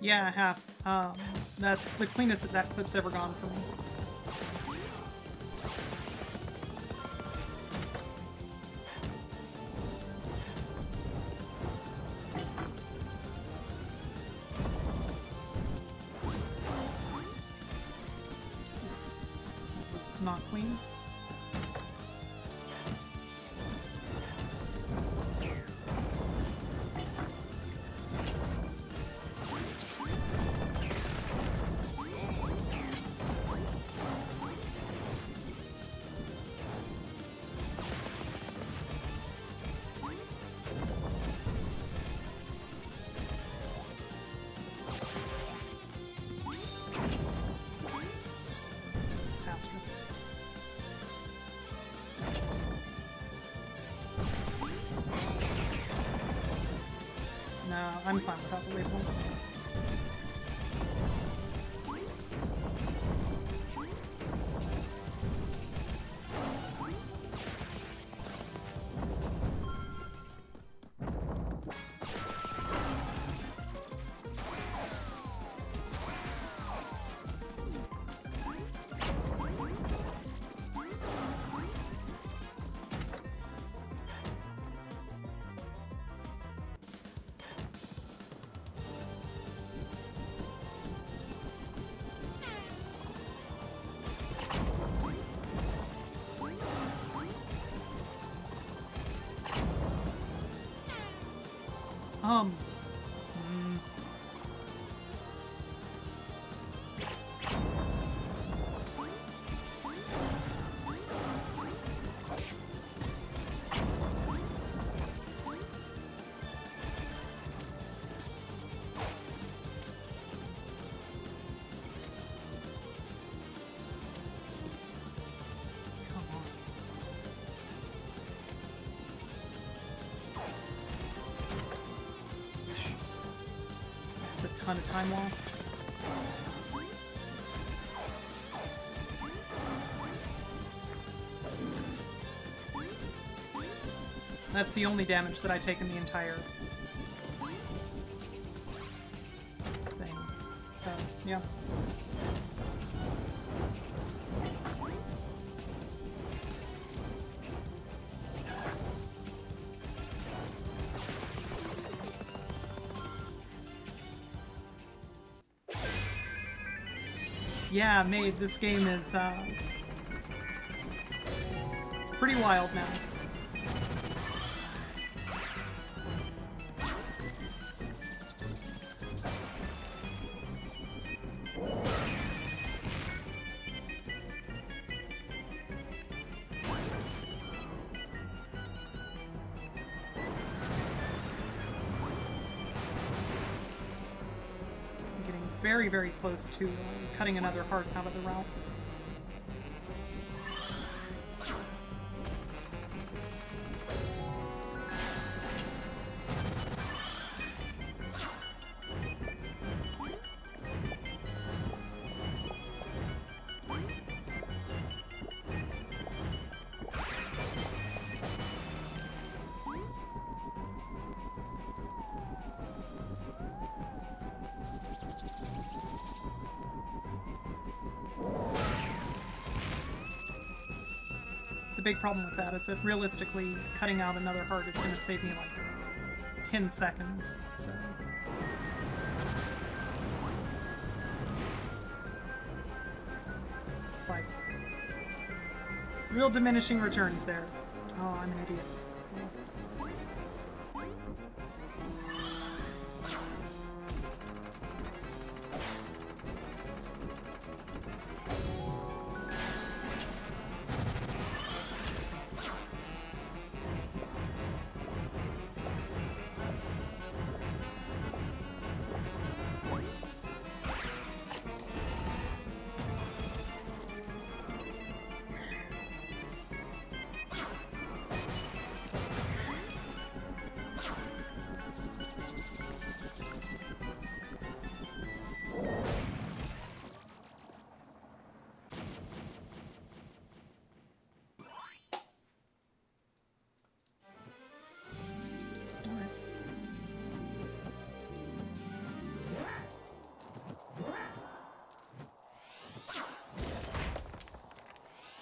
Yeah, half. Um, that's the cleanest that that clip's ever gone for me. Of time lost. That's the only damage that I take in the entire thing. So, yeah. Yeah, mate, this game is, uh... It's pretty wild now. Very, close to uh, cutting another heart out of the route. Problem with that is that realistically, cutting out another heart is going to save me like 10 seconds. So. It's like real diminishing returns there. Oh, I'm an idiot.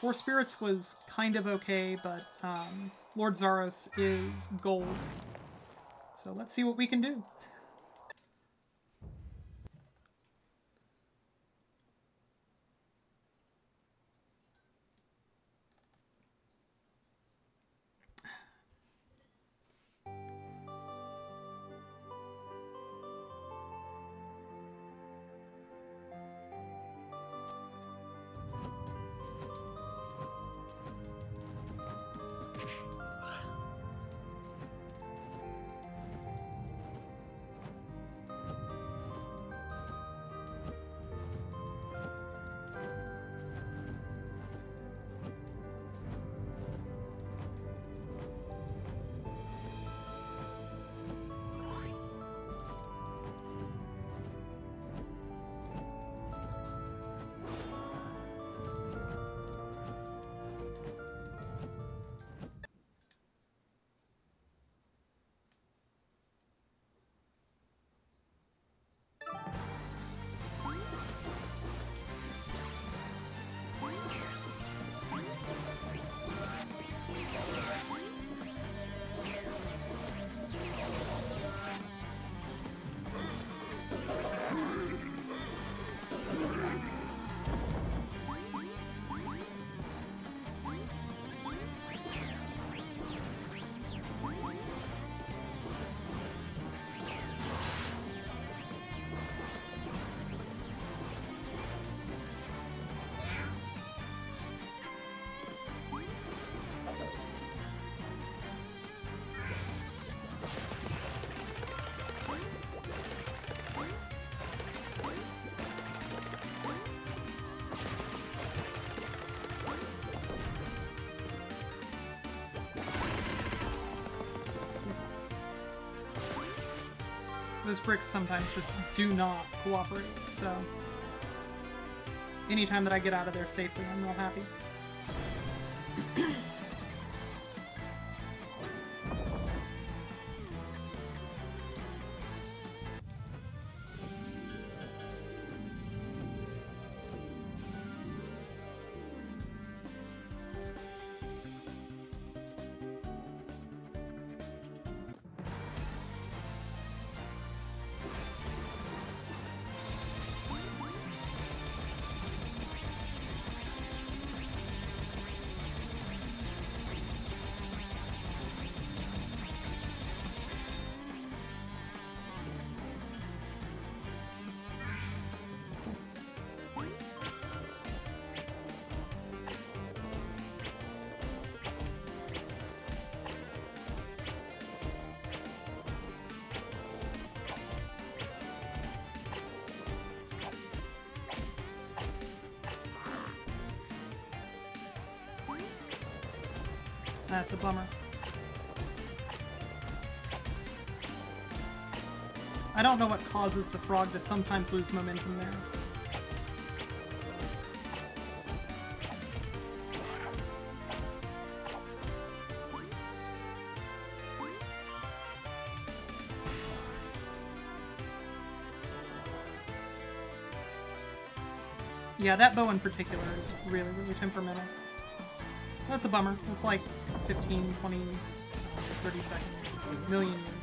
Four Spirits was kind of okay, but um, Lord Zaros is gold. So let's see what we can do. Those bricks sometimes just do not cooperate, so... Anytime that I get out of there safely, I'm real happy. That's a bummer. I don't know what causes the frog to sometimes lose momentum there. Yeah, that bow in particular is really, really temperamental. So that's a bummer. It's like 15, 20, 30 seconds, million years.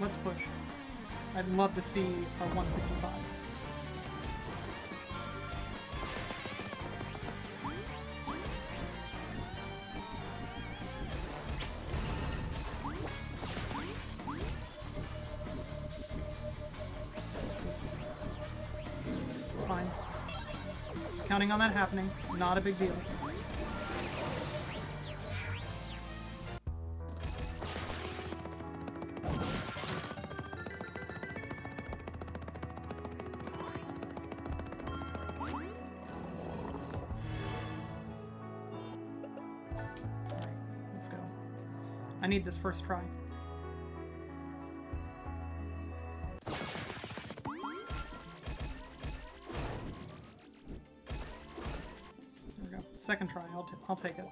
Let's push. I'd love to see a 155. It's fine. Just counting on that happening. Not a big deal. I need this first try. There we go. Second try. I'll, I'll take it.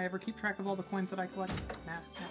I ever keep track of all the coins that I collect? Nah, not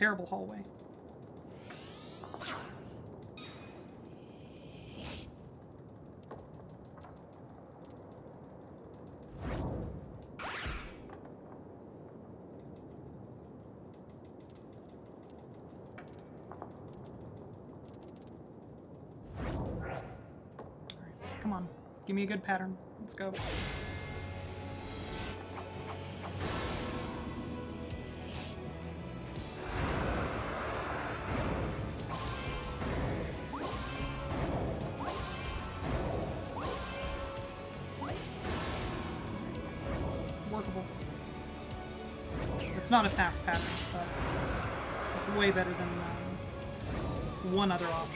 Terrible hallway. Come on. Give me a good pattern. Let's go. It's not a fast pattern, but it's way better than um, one other option.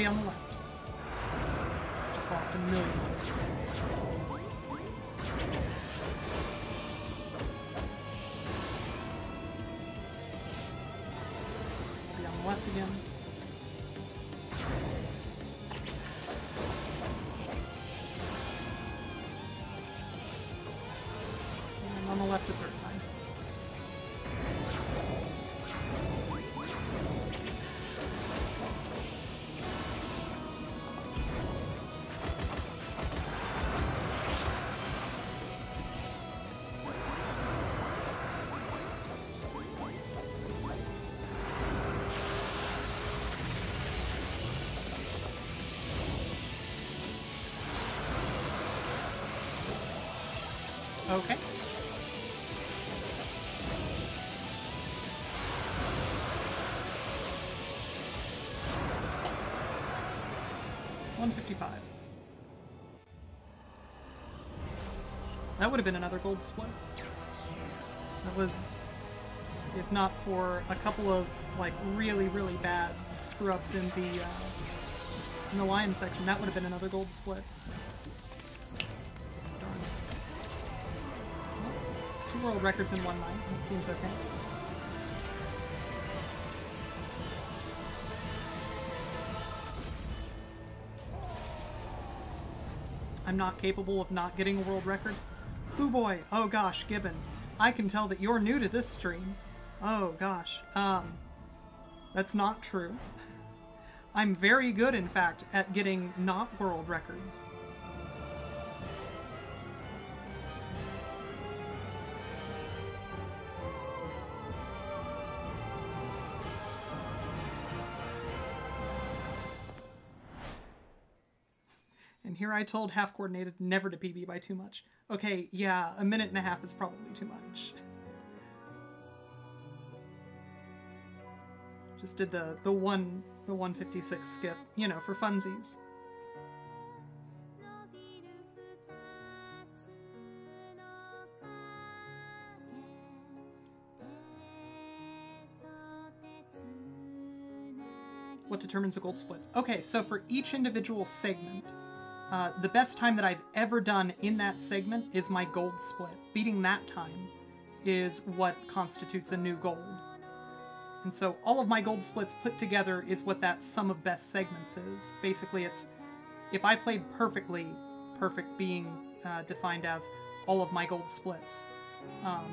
Be on the left. Just lost a million dollars. Okay. One fifty-five. That would have been another gold split. That was, if not for a couple of like really really bad screw ups in the uh, in the lion section, that would have been another gold split. World records in one night. That seems okay. I'm not capable of not getting a world record. Oh boy, oh gosh, Gibbon. I can tell that you're new to this stream. Oh gosh. Um, that's not true. I'm very good, in fact, at getting not world records. I told half coordinated never to PB by too much. Okay, yeah, a minute and a half is probably too much. Just did the the one the 156 skip, you know, for funsies. What determines a gold split? Okay, so for each individual segment, uh, the best time that I've ever done in that segment is my gold split. Beating that time is what constitutes a new gold. And so all of my gold splits put together is what that sum of best segments is. Basically, it's if I played perfectly, perfect being uh, defined as all of my gold splits. Um,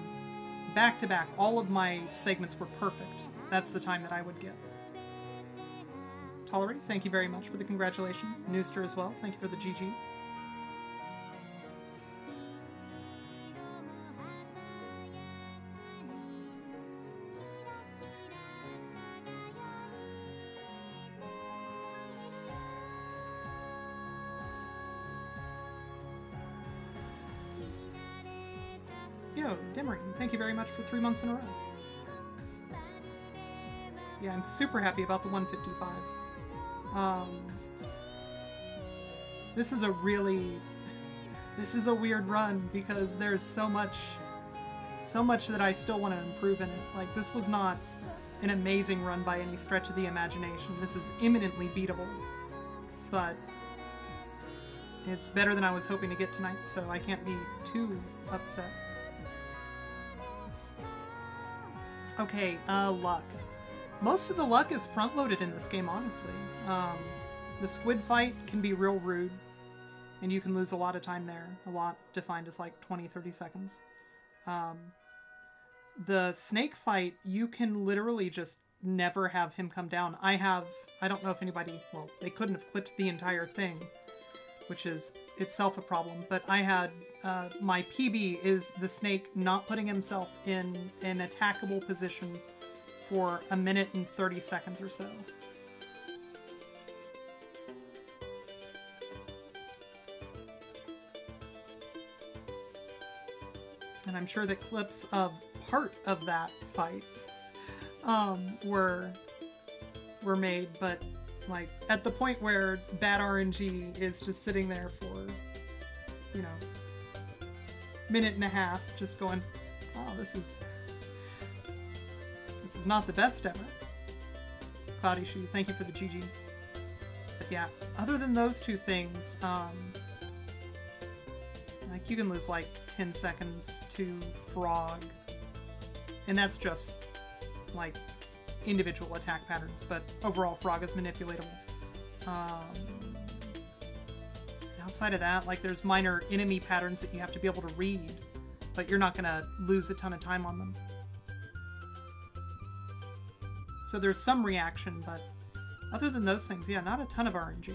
back to back, all of my segments were perfect. That's the time that I would get. Tolerate, thank you very much for the congratulations. Nooster as well, thank you for the GG. Yo, Dimmering, thank you very much for three months in a row. Yeah, I'm super happy about the 155. Um, this is a really... This is a weird run because there's so much... So much that I still want to improve in it. Like, this was not an amazing run by any stretch of the imagination. This is imminently beatable. But it's better than I was hoping to get tonight, so I can't be too upset. Okay, uh, luck. Most of the luck is front-loaded in this game, honestly. Um, the squid fight can be real rude, and you can lose a lot of time there. A lot defined as like 20-30 seconds. Um, the snake fight, you can literally just never have him come down. I have, I don't know if anybody, well, they couldn't have clipped the entire thing, which is itself a problem, but I had, uh, my PB is the snake not putting himself in an attackable position for a minute and 30 seconds or so. And I'm sure that clips of part of that fight um, were were made, but like at the point where bad RNG is just sitting there for you know minute and a half, just going, "Oh, this is this is not the best ever." Cloudy Shoe, thank you for the GG. But yeah, other than those two things, um, like you can lose like 10 seconds to Frog and that's just like individual attack patterns, but overall Frog is manipulatable. Um, outside of that, like there's minor enemy patterns that you have to be able to read, but you're not gonna lose a ton of time on them. So there's some reaction, but other than those things, yeah, not a ton of RNG.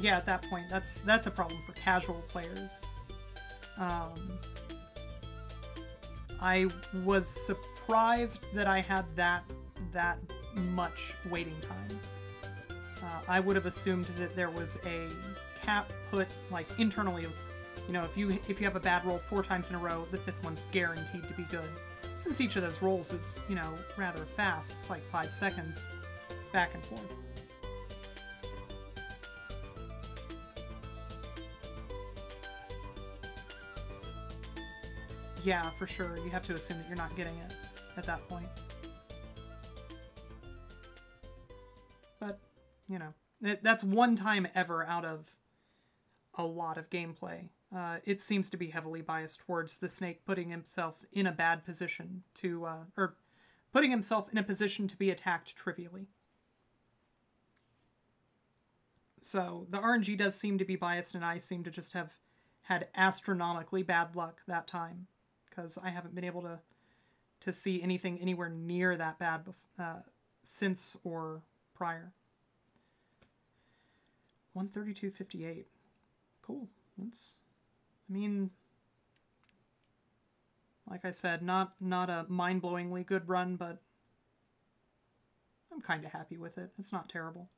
yeah, at that point, that's that's a problem for casual players. Um, I was surprised that I had that that much waiting time. Uh, I would have assumed that there was a cap put like internally. You know, if you if you have a bad roll four times in a row, the fifth one's guaranteed to be good. Since each of those rolls is you know rather fast, it's like five seconds back and forth. yeah, for sure. You have to assume that you're not getting it at that point. You know, that's one time ever out of a lot of gameplay. Uh, it seems to be heavily biased towards the snake putting himself in a bad position to, uh, or putting himself in a position to be attacked trivially. So the RNG does seem to be biased, and I seem to just have had astronomically bad luck that time because I haven't been able to to see anything anywhere near that bad uh, since or prior. 132.58. Cool. That's, I mean, like I said, not not a mind-blowingly good run, but I'm kind of happy with it. It's not terrible.